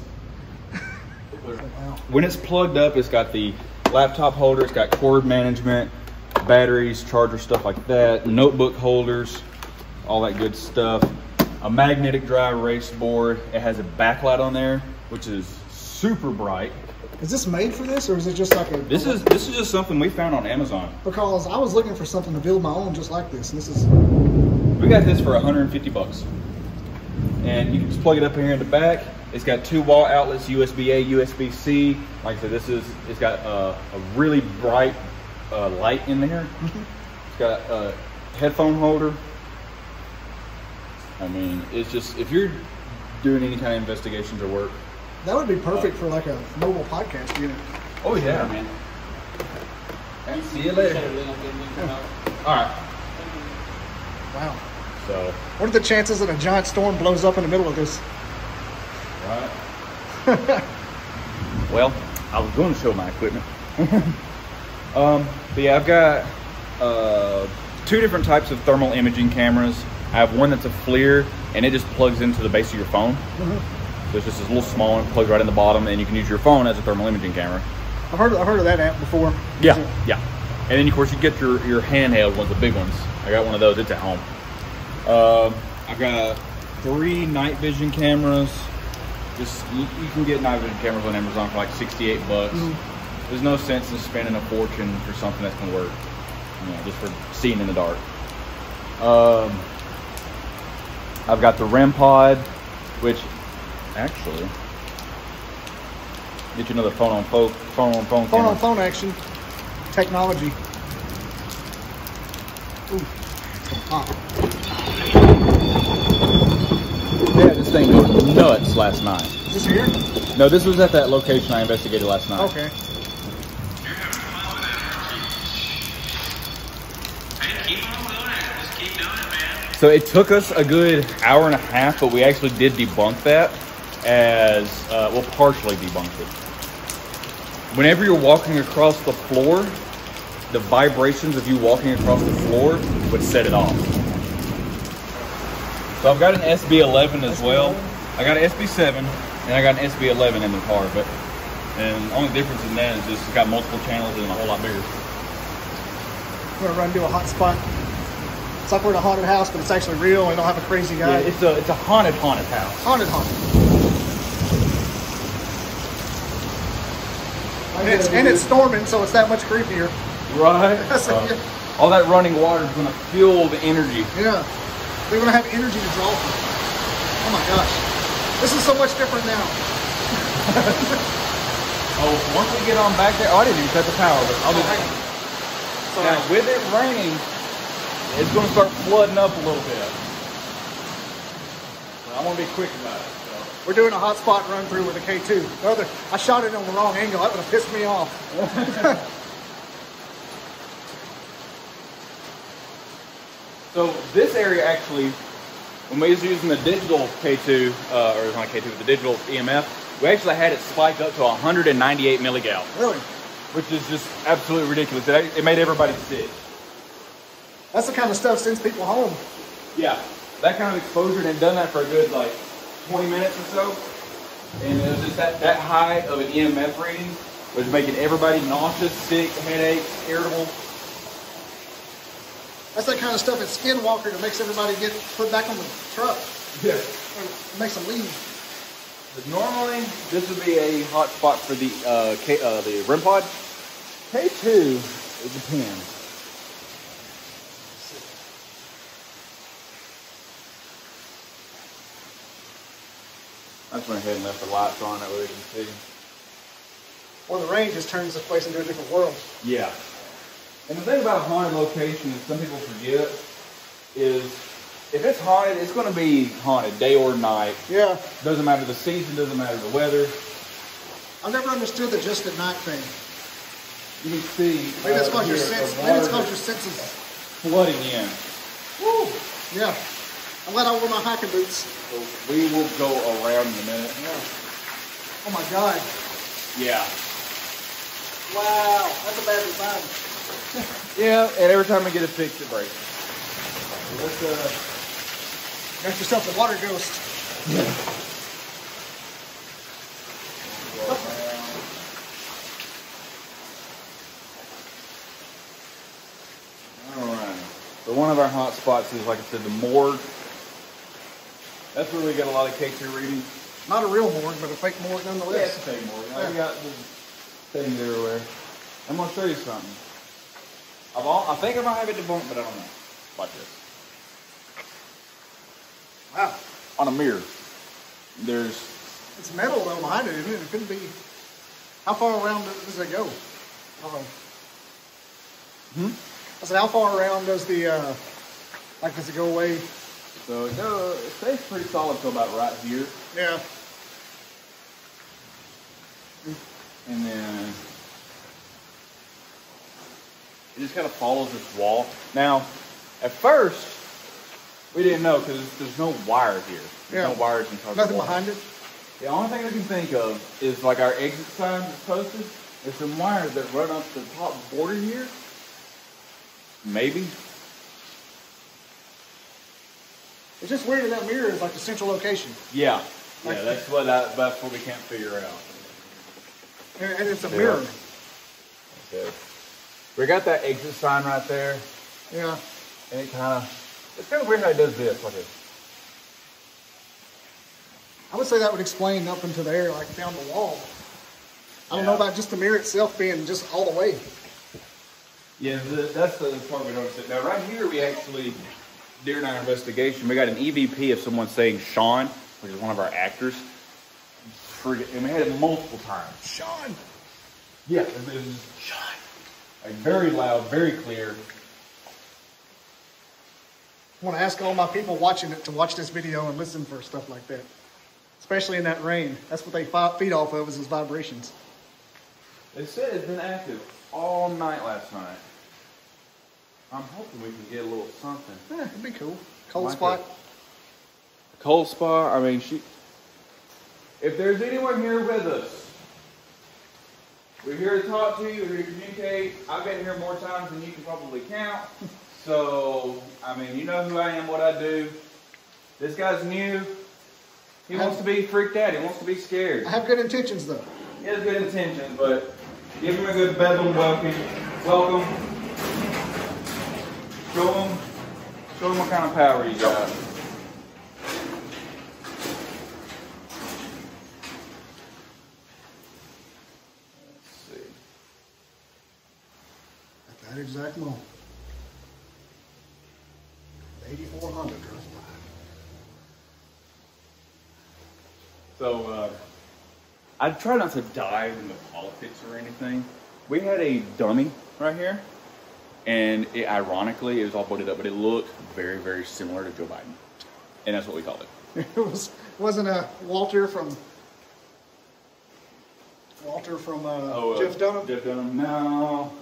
[SPEAKER 3] When it's plugged up, it's got the laptop holder, it's got cord management, batteries, charger, stuff like that, notebook holders, all that good stuff. A magnetic dry erase board. It has a backlight on there, which is super bright.
[SPEAKER 2] Is this made for this, or is it just like a?
[SPEAKER 3] This is this is just something we found on Amazon.
[SPEAKER 2] because I was looking for something to build my own just like this, and this is
[SPEAKER 3] We got this for 150 bucks. And you can just plug it up here in the back. It's got two wall outlets, USB A, USB C. Like I said, this is it's got a, a really bright uh, light in there. It's got a headphone holder. I mean, it's just if you're doing any kind of investigations or work.
[SPEAKER 2] That would be perfect for like a mobile podcast unit.
[SPEAKER 3] Oh yeah, man. See you later. All right.
[SPEAKER 2] Wow.
[SPEAKER 3] So,
[SPEAKER 2] What are the chances that a giant storm blows up in the middle of this?
[SPEAKER 3] Right. well, I was going to show my equipment. um, but yeah, I've got uh, two different types of thermal imaging cameras. I have one that's a FLIR, and it just plugs into the base of your phone. So it's just this little small one, plugs right in the bottom, and you can use your phone as a thermal imaging camera.
[SPEAKER 2] I've heard I've heard of that app before.
[SPEAKER 3] Yeah, yeah. And then of course you get your your handheld ones, the big ones. I got one of those. It's at home. Um, I've got three night vision cameras. Just you, you can get night vision cameras on Amazon for like sixty-eight bucks. There's no sense in spending a fortune for something that's gonna work. You know, just for seeing in the dark. Um, I've got the REM pod, which actually Get you another phone on phone, phone on phone.
[SPEAKER 2] Phone
[SPEAKER 3] camera.
[SPEAKER 2] on phone action. Technology. Ooh. Ah,
[SPEAKER 3] Yeah, this thing goes nuts last night.
[SPEAKER 2] is this here?
[SPEAKER 3] No, this was at that location I investigated last night.
[SPEAKER 2] Okay.
[SPEAKER 3] So it took us a good hour and a half, but we actually did debunk that as, uh, well, partially debunked it. Whenever you're walking across the floor, the vibrations of you walking across the floor would set it off. So I've got an SB11 as well. I got an SB7 and I got an SB11 in the car, but and the only difference in that is just it's got multiple channels and a whole lot bigger.
[SPEAKER 2] We're gonna run to a hot spot. It's like we're in a haunted house, but it's actually real. We don't have a crazy guy.
[SPEAKER 3] Yeah, it's a it's a haunted haunted house.
[SPEAKER 2] haunted, haunted. And it's, and it's storming, so it's that much creepier.
[SPEAKER 3] Right.
[SPEAKER 2] That's
[SPEAKER 3] Uh,
[SPEAKER 2] it.
[SPEAKER 3] all that running water is gonna fuel the energy.
[SPEAKER 2] Yeah. They're gonna have energy to draw from. Oh my gosh. This is so much different now.
[SPEAKER 3] Oh, once we get on back there, oh, I didn't even cut the power, but I'll that.
[SPEAKER 2] Sorry.
[SPEAKER 3] Now, with it raining, it's gonna start flooding up a little bit. But I want to be quick about it.
[SPEAKER 2] We're doing a hot spot run through with a K2. The other, I shot it on the wrong angle. That would have pissed me off.
[SPEAKER 3] So this area actually, when we was using the digital K2, uh, or not K2, but the digital EMF, we actually had it spiked up to 198 milligauss,
[SPEAKER 2] Really.
[SPEAKER 3] which is just absolutely ridiculous. It, it made everybody sick.
[SPEAKER 2] That's the kind of stuff sends people home.
[SPEAKER 3] Yeah, that kind of exposure, and done that for a good like 20 minutes or so. And it was just that, that high of an EMF reading was making everybody nauseous, sick, headaches, irritable.
[SPEAKER 2] That's that kind of stuff at Skinwalker that makes everybody get put back on the truck.
[SPEAKER 3] Yeah.
[SPEAKER 2] Or makes them leave.
[SPEAKER 3] But normally, this would be a hot spot for the uh, K, uh, the REM pod. K2, it depends. I just went ahead and left the lights on that way we can see.
[SPEAKER 2] Well, the rain just turns this place into a different world.
[SPEAKER 3] Yeah. And the thing about haunted location that some people forget is if it's haunted, it's going to be haunted day or night.
[SPEAKER 2] Yeah.
[SPEAKER 3] Doesn't matter the season, doesn't matter the weather.
[SPEAKER 2] I've never understood the just at night thing.
[SPEAKER 3] You can see.
[SPEAKER 2] Maybe that's
[SPEAKER 3] uh,
[SPEAKER 2] called your
[SPEAKER 3] here,
[SPEAKER 2] sense.
[SPEAKER 3] the
[SPEAKER 2] Maybe it's called your senses.
[SPEAKER 3] flooding in.
[SPEAKER 2] Woo. Yeah. I'm glad I wore my hiking boots.
[SPEAKER 3] So we will go around in a minute.
[SPEAKER 2] Oh my god.
[SPEAKER 3] Yeah.
[SPEAKER 2] Wow. That's a bad design.
[SPEAKER 3] Yeah, and every time we get it fixed, it breaks. Let's, uh,
[SPEAKER 2] Got yourself a water ghost.
[SPEAKER 3] go around. All right. So one of our hot spots is, like I said, the morgue. That's where we get a lot of K2 readings.
[SPEAKER 2] Not a real morgue, but a fake morgue
[SPEAKER 3] Yeah,
[SPEAKER 2] nonetheless.
[SPEAKER 3] it's a fake morgue.
[SPEAKER 2] Yeah.
[SPEAKER 3] I got the things everywhere. I'm gonna show you something. I've all, I think I might have it debunked, but I don't know. Watch this.
[SPEAKER 2] Wow.
[SPEAKER 3] On a mirror, there's
[SPEAKER 2] It's metal though behind it, isn't it? It couldn't be. How far around does it go? Uh-oh.
[SPEAKER 3] Hmm?
[SPEAKER 2] I said, how far around does the, uh, like, does it go away?
[SPEAKER 3] So it, go, it stays pretty solid till about right here,
[SPEAKER 2] Yeah.
[SPEAKER 3] and then it just kind of follows this wall. Now, at first, we didn't know because there's no wire here. There's
[SPEAKER 2] Yeah.
[SPEAKER 3] no wires in
[SPEAKER 2] Nothing behind it?
[SPEAKER 3] The only thing I can think of is like our exit sign that's posted. There's some wires that run up the top border here. Maybe.
[SPEAKER 2] It's just weird that that mirror is like the central location.
[SPEAKER 3] Yeah.
[SPEAKER 2] Like-
[SPEAKER 3] yeah, that's what I, that's what we can't figure out.
[SPEAKER 2] And, and it's a
[SPEAKER 3] Yeah.
[SPEAKER 2] mirror.
[SPEAKER 3] Okay. We got that exit sign right there,
[SPEAKER 2] Yeah.
[SPEAKER 3] and it kind of it's kind of weird how it does this like this.
[SPEAKER 2] I would say that would explain up into there, like down the wall. I don't know about just the mirror itself being just all the way.
[SPEAKER 3] Yeah, the, that's the part we noticed. Now, right here, we actually, during our investigation, we got an EVP of someone saying Sean, which is one of our actors. and we had it multiple times.
[SPEAKER 2] Sean.
[SPEAKER 3] Yeah, it was like very loud, very clear.
[SPEAKER 2] I want to ask all my people watching it to watch this video and listen for stuff like that. Especially in that rain. That's what they feed off of is those vibrations.
[SPEAKER 3] They said it's been active all night last night. I'm hoping we can get a little something.
[SPEAKER 2] Yeah, it'd be cool. Cold
[SPEAKER 3] Like
[SPEAKER 2] spot.
[SPEAKER 3] A cold spot. I mean, she. If there's anyone here with us, we're here to talk to you. We're here to communicate. I've been here more times than you can probably count. So, I mean, you know who I am, what I do. This guy's new. He wants to be freaked out. He wants to be scared.
[SPEAKER 2] I have good intentions though.
[SPEAKER 3] He has good intentions, but give him a good bedlam welcome. Welcome. Show them, show him what kind of power you got. Let's see.
[SPEAKER 2] At that exact moment. 8400 drove by.
[SPEAKER 3] So, uh, I try not to dive into politics or anything. We had a dummy right here, and it, ironically, it was all butted up, but it looked very, very similar to Joe Biden. And that's what we called it.
[SPEAKER 2] It was wasn't a Walter from Walter from uh,
[SPEAKER 3] uh,
[SPEAKER 2] Jeff Dunham.
[SPEAKER 3] Jeff Dunham. No.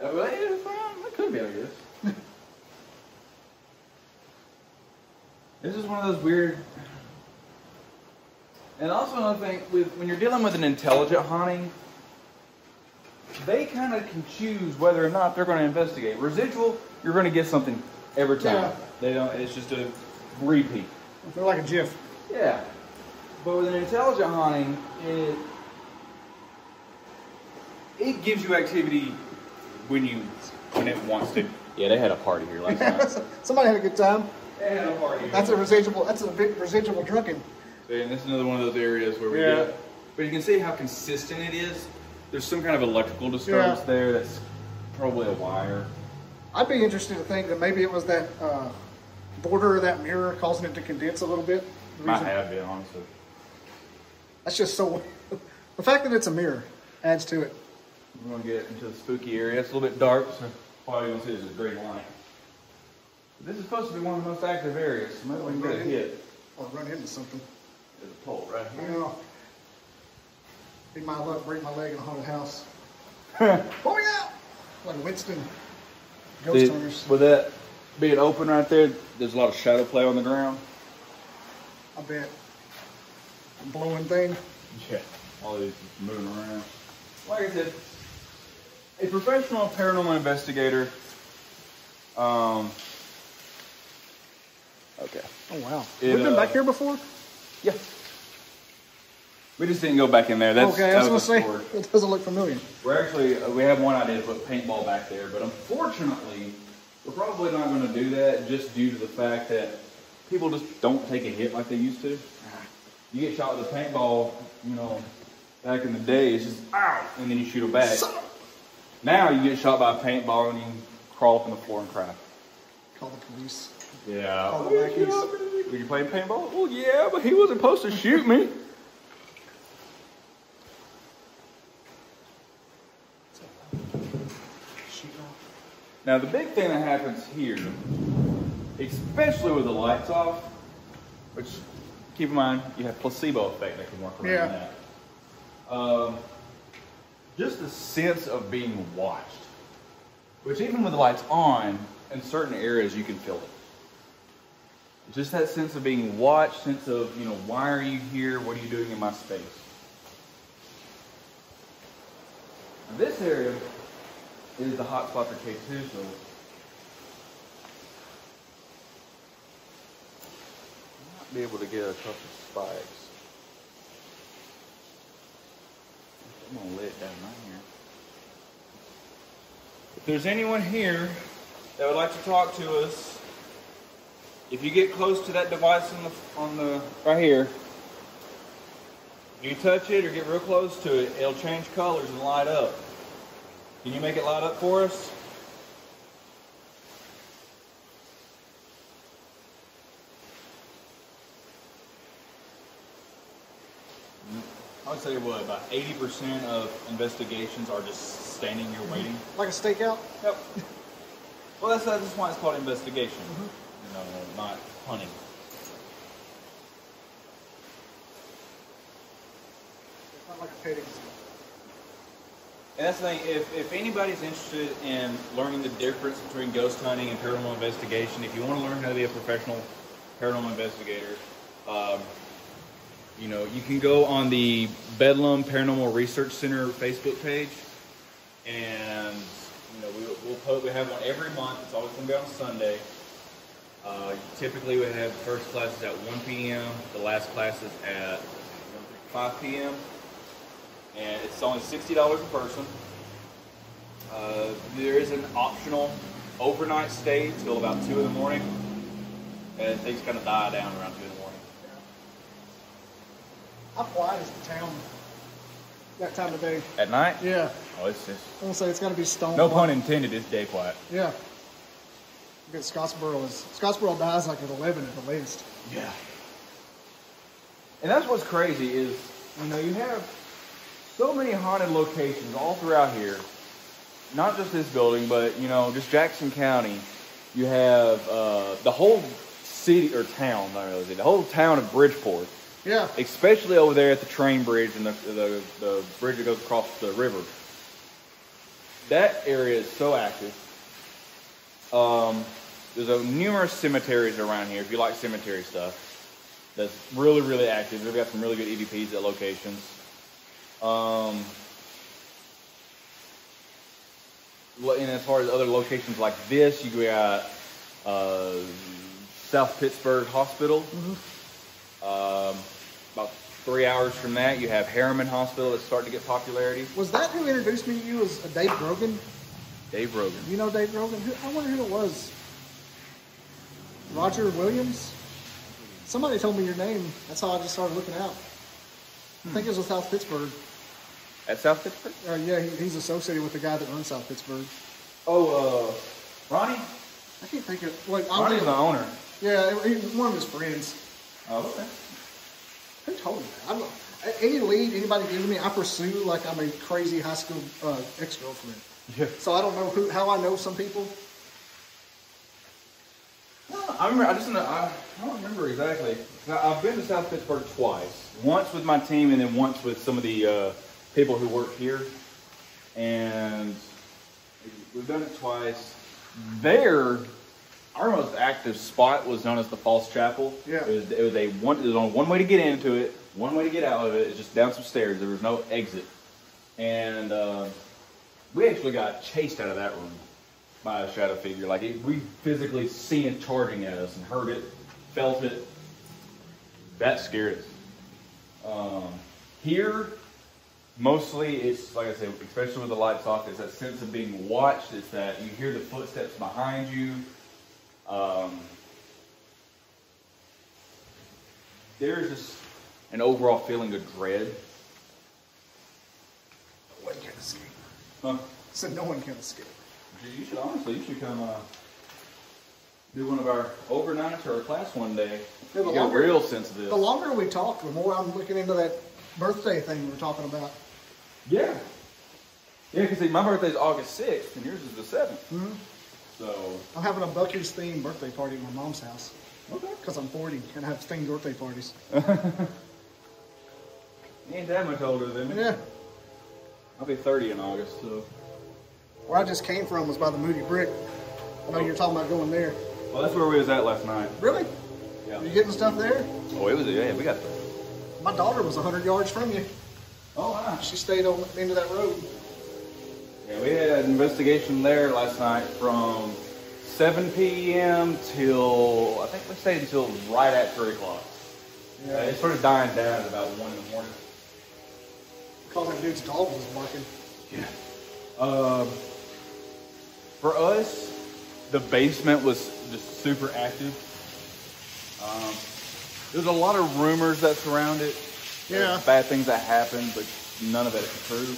[SPEAKER 3] Uh, well, it could be, I guess. this is one of those weird. And also another thing, with when you're dealing with an intelligent haunting, they kind of can choose whether or not they're going to investigate. Residual, you're going to get something every time.
[SPEAKER 2] Yeah.
[SPEAKER 3] They don't. It's just a repeat.
[SPEAKER 2] They're like a GIF.
[SPEAKER 3] Yeah. But with an intelligent haunting, it it gives you activity when you when it wants to. Yeah, they had a party here last night.
[SPEAKER 2] Somebody had a good time.
[SPEAKER 3] they had a party. Here.
[SPEAKER 2] That's a residual. That's a big residual drunken.
[SPEAKER 3] And this is another one of those areas where we
[SPEAKER 2] Yeah.
[SPEAKER 3] get. But you can see how consistent it is. There's some kind of electrical disturbance
[SPEAKER 2] Yeah.
[SPEAKER 3] there. That's probably a wire.
[SPEAKER 2] I'd be interested to think that maybe it was that uh, border of that mirror causing it to condense a little bit.
[SPEAKER 3] Might have been honestly.
[SPEAKER 2] That's just so. the fact that it's a mirror adds to it.
[SPEAKER 3] We're gonna get into the spooky area. It's a little bit dark, so all you're gonna see is a green light. This is supposed to be one of the most active areas. So maybe we can get a hit.
[SPEAKER 2] Or run into something.
[SPEAKER 3] There's a pole right here.
[SPEAKER 2] know, be my luck, break my leg in a haunted house. Pull me out! Like Winston. Ghost
[SPEAKER 3] See,
[SPEAKER 2] hunters.
[SPEAKER 3] with that being open right there, there's a lot of shadow play on the ground.
[SPEAKER 2] I bet. Blowing thing.
[SPEAKER 3] Yeah. All these moving around. Like I said, a professional paranormal investigator. Um. Okay.
[SPEAKER 2] Oh wow.
[SPEAKER 3] It,
[SPEAKER 2] We've been
[SPEAKER 3] uh,
[SPEAKER 2] back here before?
[SPEAKER 3] Yeah. We just didn't go back in there. That's,
[SPEAKER 2] okay, I
[SPEAKER 3] that
[SPEAKER 2] was gonna say it doesn't look familiar.
[SPEAKER 3] We're actually uh, we have one idea to put paintball back there, but unfortunately, we're probably not going to do that just due to the fact that people just don't take a hit like they used to. You get shot with a paintball, you know, back in the day, it's just ow, and then you shoot it back. Now you get shot by a paintball and you crawl up on the floor and cry.
[SPEAKER 2] Call the police.
[SPEAKER 3] Yeah.
[SPEAKER 2] Call the.
[SPEAKER 3] Were you playing paintball? Well, yeah, but he wasn't supposed to shoot me. Now, the big thing that happens here, especially with the lights off, which keep in mind you have placebo effect that can work around
[SPEAKER 2] Yeah.
[SPEAKER 3] that. Um, just the sense of being watched, which even with the lights on, in certain areas you can feel it. Just that sense of being watched, sense of you know why are you here? What are you doing in my space? Now, this area is the hot spot for K2, so might be able to get a couple spikes. I'm gonna lay it down right here. If there's anyone here that would like to talk to us, if you get close to that device on the on the right here, you touch it or get real close to it, it'll change colors and light up. Can you make it light up for us? I would say what about eighty percent of investigations are just standing here mm-hmm. waiting.
[SPEAKER 2] Like a stakeout?
[SPEAKER 3] Yep. Well, that's that's why it's called investigation. Mm-hmm. You know, not hunting.
[SPEAKER 2] It's not like a zoo.
[SPEAKER 3] And that's the thing. If, if anybody's interested in learning the difference between ghost hunting and paranormal investigation, if you want to learn how to be a professional paranormal investigator, um, you know, you can go on the Bedlam Paranormal Research Center Facebook page, and you know, we, we'll post, we have one every month. It's always going to be on Sunday. Uh, typically, we have first classes at 1 p.m. The last classes at 5 p.m and it's only sixty dollars a person. Uh, there is an optional overnight stay till about two in the morning, and things kind of die down around two in the morning.
[SPEAKER 2] How quiet is the town that time of day?
[SPEAKER 3] At night?
[SPEAKER 2] Yeah.
[SPEAKER 3] Oh, it's just
[SPEAKER 2] I'm gonna say it's gotta be stone.
[SPEAKER 3] no
[SPEAKER 2] quiet.
[SPEAKER 3] pun intended. It's day quiet.
[SPEAKER 2] Yeah. Because Scottsboro is Scottsboro dies like at eleven at the latest.
[SPEAKER 3] Yeah. And that's what's crazy is you know you have so many haunted locations all throughout here. Not just this building, but you know, just Jackson County. You have uh, the whole city or town, not really, the whole town of Bridgeport,
[SPEAKER 2] Yeah.
[SPEAKER 3] especially over there at the train bridge and the, the, the bridge that goes across the river. That area is so active. Um, there's a, numerous cemeteries around here. If you like cemetery stuff, that's really really active. They've got some really good EVPs at locations. Um, and as far as other locations like this, you got uh, South Pittsburg Hospital. Um, about three hours from that, you have Harriman Hospital that's starting to get popularity.
[SPEAKER 2] Was that who introduced me to you? Was Dave Grogan?
[SPEAKER 3] Dave Rogan.
[SPEAKER 2] You know Dave Grogan? Who, I wonder who it was. Roger Williams. Somebody told me your name. That's how I just started looking out. I think it was with South Pittsburg.
[SPEAKER 3] At South Pittsburg?
[SPEAKER 2] Uh, yeah, he, he's associated with the guy that runs South Pittsburg.
[SPEAKER 3] Oh, uh, Ronnie?
[SPEAKER 2] I can't think of. I
[SPEAKER 3] Ronnie's the owner.
[SPEAKER 2] Yeah, he one of his friends.
[SPEAKER 3] Oh, okay.
[SPEAKER 2] Who told me that? I don't, any lead anybody gives me, I pursue like I'm a crazy high school uh, ex girlfriend.
[SPEAKER 3] Yeah.
[SPEAKER 2] So I don't know who how I know some people.
[SPEAKER 3] I remember. I just. I, I don't remember exactly. I- I've been to South Pittsburg twice. Once with my team, and then once with some of the uh, people who work here. And we've done it twice. There, our most active spot was known as the False Chapel.
[SPEAKER 2] Yeah.
[SPEAKER 3] It was, it was a one. There was only one way to get into it. One way to get out of it. It's just down some stairs. There was no exit. And uh, we actually got chased out of that room by a shadow figure. Like it, we physically seen it charging at us and heard it, felt it. That scared us. Um, here, mostly it's like I said, especially with the lights off, it's that sense of being watched. It's that you hear the footsteps behind you. Um, there's just an overall feeling of dread.
[SPEAKER 2] No one can escape.
[SPEAKER 3] Huh?
[SPEAKER 2] Said no one can escape.
[SPEAKER 3] You should honestly, you should come uh, do one of our overnights or a class one day.
[SPEAKER 2] Yeah,
[SPEAKER 3] you get a real sense of this.
[SPEAKER 2] The longer we talk, the more I'm looking into that birthday thing we were talking about.
[SPEAKER 3] Yeah. Yeah, because see, my birthday's August 6th and yours is the 7th.
[SPEAKER 2] Mhm.
[SPEAKER 3] So,
[SPEAKER 2] I'm having a Buc-ee's themed birthday party at my mom's house
[SPEAKER 3] okay.
[SPEAKER 2] because I'm 40 and I have themed birthday parties.
[SPEAKER 3] You ain't that much older than me.
[SPEAKER 2] Yeah.
[SPEAKER 3] I'll be 30 in August, so.
[SPEAKER 2] Where I just came from was by the Moody Brick. I know you're talking about going there.
[SPEAKER 3] Well, that's where we was at last night.
[SPEAKER 2] Really?
[SPEAKER 3] Yeah.
[SPEAKER 2] You getting stuff there?
[SPEAKER 3] Oh, it was, yeah, we got the.
[SPEAKER 2] My daughter was 100 yards from you.
[SPEAKER 3] Oh, wow.
[SPEAKER 2] She stayed on the end of that road.
[SPEAKER 3] Yeah, we had an investigation there last night from 7 p.m. till, I think we stayed until right at 3 o'clock. Uh, it started dying down at about 1 in the morning.
[SPEAKER 2] Because that dude's dog was barking.
[SPEAKER 3] Yeah. Um, for us, the basement was just super active. Um, there's a lot of rumors that surround it.
[SPEAKER 2] Yeah.
[SPEAKER 3] Bad things that happen, but none of it is true.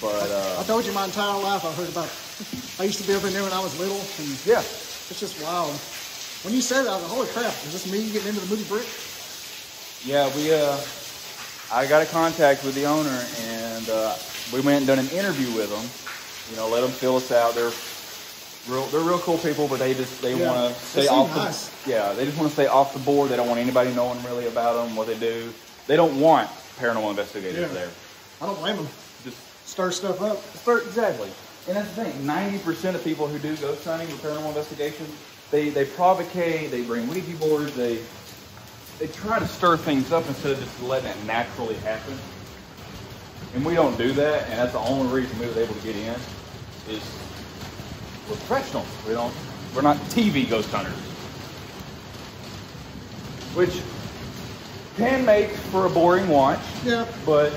[SPEAKER 3] But,
[SPEAKER 2] I
[SPEAKER 3] uh,
[SPEAKER 2] told you my entire life I heard about I used to be up in there when I was little and
[SPEAKER 3] yeah.
[SPEAKER 2] it's just wild. When you said that, I was like, holy crap, is this me getting into the Moody Brick?
[SPEAKER 3] Yeah, we, uh,
[SPEAKER 5] I got a contact with the owner, and uh, we went and done an interview with them. You know, let them fill us out. They're real, they're real cool people, but they just they
[SPEAKER 2] Yeah.
[SPEAKER 5] want to stay off
[SPEAKER 2] nice.
[SPEAKER 5] the yeah. They just want to stay off the board. They don't want anybody knowing really about them, what they do. They don't want paranormal investigators
[SPEAKER 2] Yeah.
[SPEAKER 5] there.
[SPEAKER 2] I don't blame them.
[SPEAKER 5] Just
[SPEAKER 2] Stir stuff up.
[SPEAKER 5] Start exactly. And that's the thing. Ninety percent of people who do ghost hunting or paranormal investigation, they they provocate. They bring Ouija boards. They they try to stir things up instead of just letting it naturally happen. And we don't do that. And that's the only reason we were able to get in is we're professionals. We don't. We're not TV ghost hunters, which can make for a boring watch.
[SPEAKER 2] Yeah.
[SPEAKER 5] But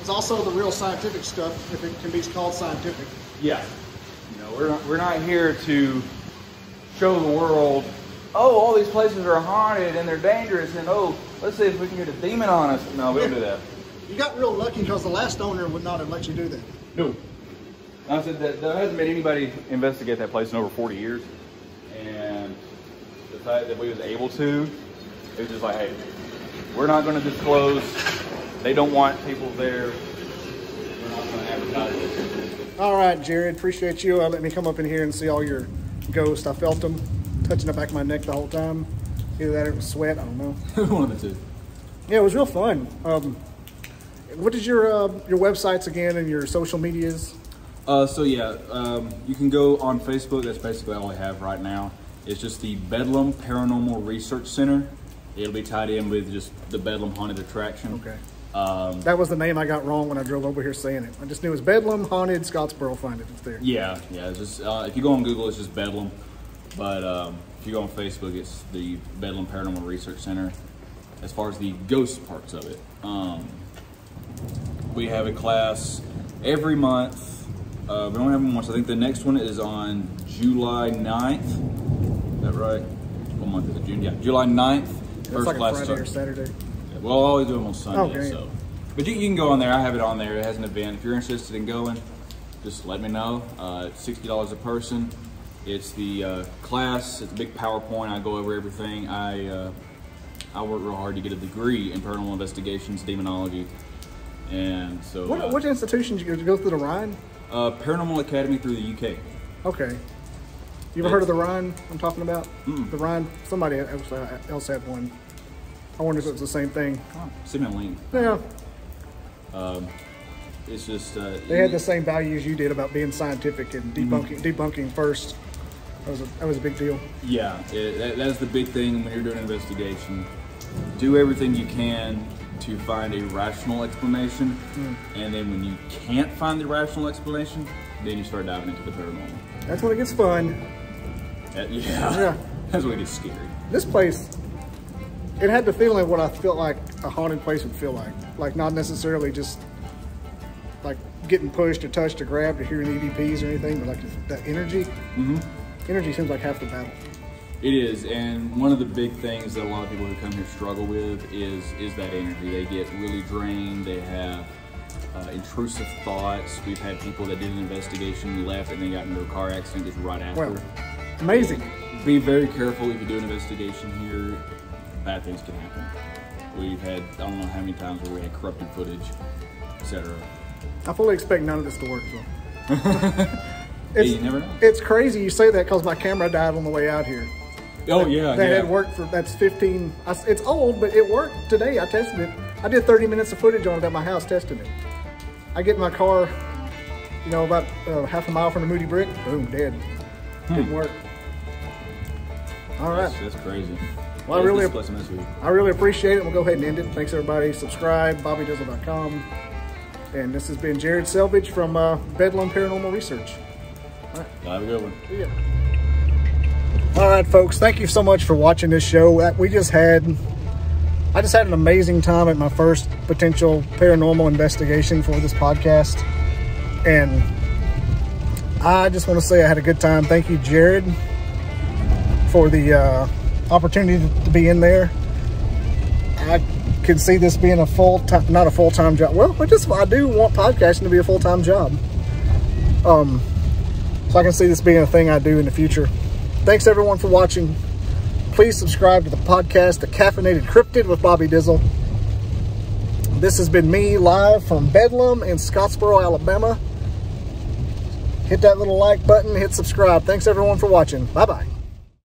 [SPEAKER 2] It's also the real scientific stuff, if it can be called scientific.
[SPEAKER 5] Yeah. You know, we're not, we're not here to show the world, oh, all these places are haunted and they're dangerous, and oh, let's see if we can get a demon on us. No, we don't do that.
[SPEAKER 2] You got real lucky because the last owner would not have let you do that.
[SPEAKER 5] No. I said that there hasn't been anybody investigate that place in over 40 years, and the fact that we was able to, it was just like, hey, we're not going to disclose. They don't want people there. We're not going to advertise it.
[SPEAKER 2] All right, Jarred, appreciate you uh, letting me come up in here and see all your ghosts. I felt them touching the back of my neck the whole time. Either that or it was sweat, I don't know.
[SPEAKER 3] One of the two.
[SPEAKER 2] Yeah, it was real fun. Um, what is your uh, your websites again and your social medias?
[SPEAKER 3] Uh, so yeah, um, you can go on Facebook. That's basically all I have right now. It's just the Bedlam Paranormal Research Center. It'll be tied in with just the Bedlam Haunted Attraction.
[SPEAKER 2] Okay.
[SPEAKER 3] Um,
[SPEAKER 2] That was the name I got wrong when I drove over here saying it. I just knew it was Bedlam, Haunted, Scottsboro. Find it. It's there.
[SPEAKER 3] yeah, yeah. It's just uh, if you go on Google, it's just Bedlam. But um, if you go on Facebook, it's the Bedlam Paranormal Research Center. As far as the ghost parts of it, um, we have a class every month. Uh, we don't have one once. I think the next one is on July 9th. Is that right? What month is it? June? Yeah, July 9th.
[SPEAKER 2] It's
[SPEAKER 3] First
[SPEAKER 2] like a
[SPEAKER 3] class
[SPEAKER 2] Friday or. Saturday.
[SPEAKER 3] Well, I'll always do them on Sunday.
[SPEAKER 2] Okay.
[SPEAKER 3] So, but you, you can go on there. I have it on there. It has an event. If you're interested in going, just let me know. Uh, it's sixty dollars a person. It's the uh, class. It's a big PowerPoint. I go over everything. I uh, I work real hard to get a degree in paranormal investigations, demonology, and so
[SPEAKER 2] What,
[SPEAKER 3] uh,
[SPEAKER 2] which institution did you go, you go through the Rhine?
[SPEAKER 3] uh, Paranormal Academy through the UK.
[SPEAKER 2] Okay. You ever heard of the Rhine I'm talking about? The Rhine, somebody else, uh, else had one. I wonder if it's the same thing.
[SPEAKER 3] Me a link.
[SPEAKER 2] Yeah, um,
[SPEAKER 3] It's just uh,
[SPEAKER 2] they had the same values you did about being scientific and mm-hmm. debunking, debunking first. That was a, that was a big deal.
[SPEAKER 3] Yeah, it, that, that's the big thing when you're doing an investigation. Do everything you can to find a rational explanation, mm. and then when you can't find the rational explanation, then you start diving into the paranormal.
[SPEAKER 2] That's when it gets fun.
[SPEAKER 3] That- yeah,
[SPEAKER 2] Yeah.
[SPEAKER 3] that's when it gets scary.
[SPEAKER 2] This place, it had the feeling of what I felt like a haunted place would feel like. Like not necessarily just like getting pushed or touched or grabbed or hearing EVPs or anything, but like that energy. Mm-hmm. Energy seems like half the battle.
[SPEAKER 3] It is, and one of the big things that a lot of people who come here struggle with is is that energy. They get really drained. They have uh, intrusive thoughts. We've had people that did an investigation, left, and then got into a car accident just right after.
[SPEAKER 2] Well, amazing.
[SPEAKER 3] be very careful if you do an investigation here. Bad things can happen. We've had I don't know how many times where we had corrupted footage, etc.
[SPEAKER 2] I fully expect none of this to work though.
[SPEAKER 3] Hey, you never know.
[SPEAKER 2] It's crazy you say that because my camera died on the way out here.
[SPEAKER 3] Oh yeah,
[SPEAKER 2] that
[SPEAKER 3] yeah.
[SPEAKER 2] had worked for that's 15 I it's old but it worked today i tested it i did 30 minutes of footage on it at my house testing it i get in my car you know about uh, half a mile from the moody brick boom dead didn't work all right
[SPEAKER 3] Hmm. That's, that's crazy.
[SPEAKER 2] Well, I really-
[SPEAKER 3] blessing this week.
[SPEAKER 2] i really appreciate it we'll go ahead and end it thanks everybody subscribe bobbydizzle.com and this has been jarred selvage from uh, bedlam paranormal research All right.
[SPEAKER 3] Have a good one.
[SPEAKER 2] See ya. All right, folks. Thank you so much for watching this show. Uh, We just had, I just had an amazing time at my first potential paranormal investigation for this podcast, and I just want to say I had a good time. Thank you, Jarred, for the uh, opportunity to be in there. I could see this being a full time, not a full time job. Well, I just I do want podcasting to be a full time job. Um, so I can see this being a thing I do in the future. Thanks everyone for watching. Please subscribe to the podcast, The Caffeinated Cryptid with Bobby Dizzle. this has been me live from Bedlam in Scottsboro, Alabama. Hit that little like button, hit subscribe. Thanks everyone for watching. Bye-bye.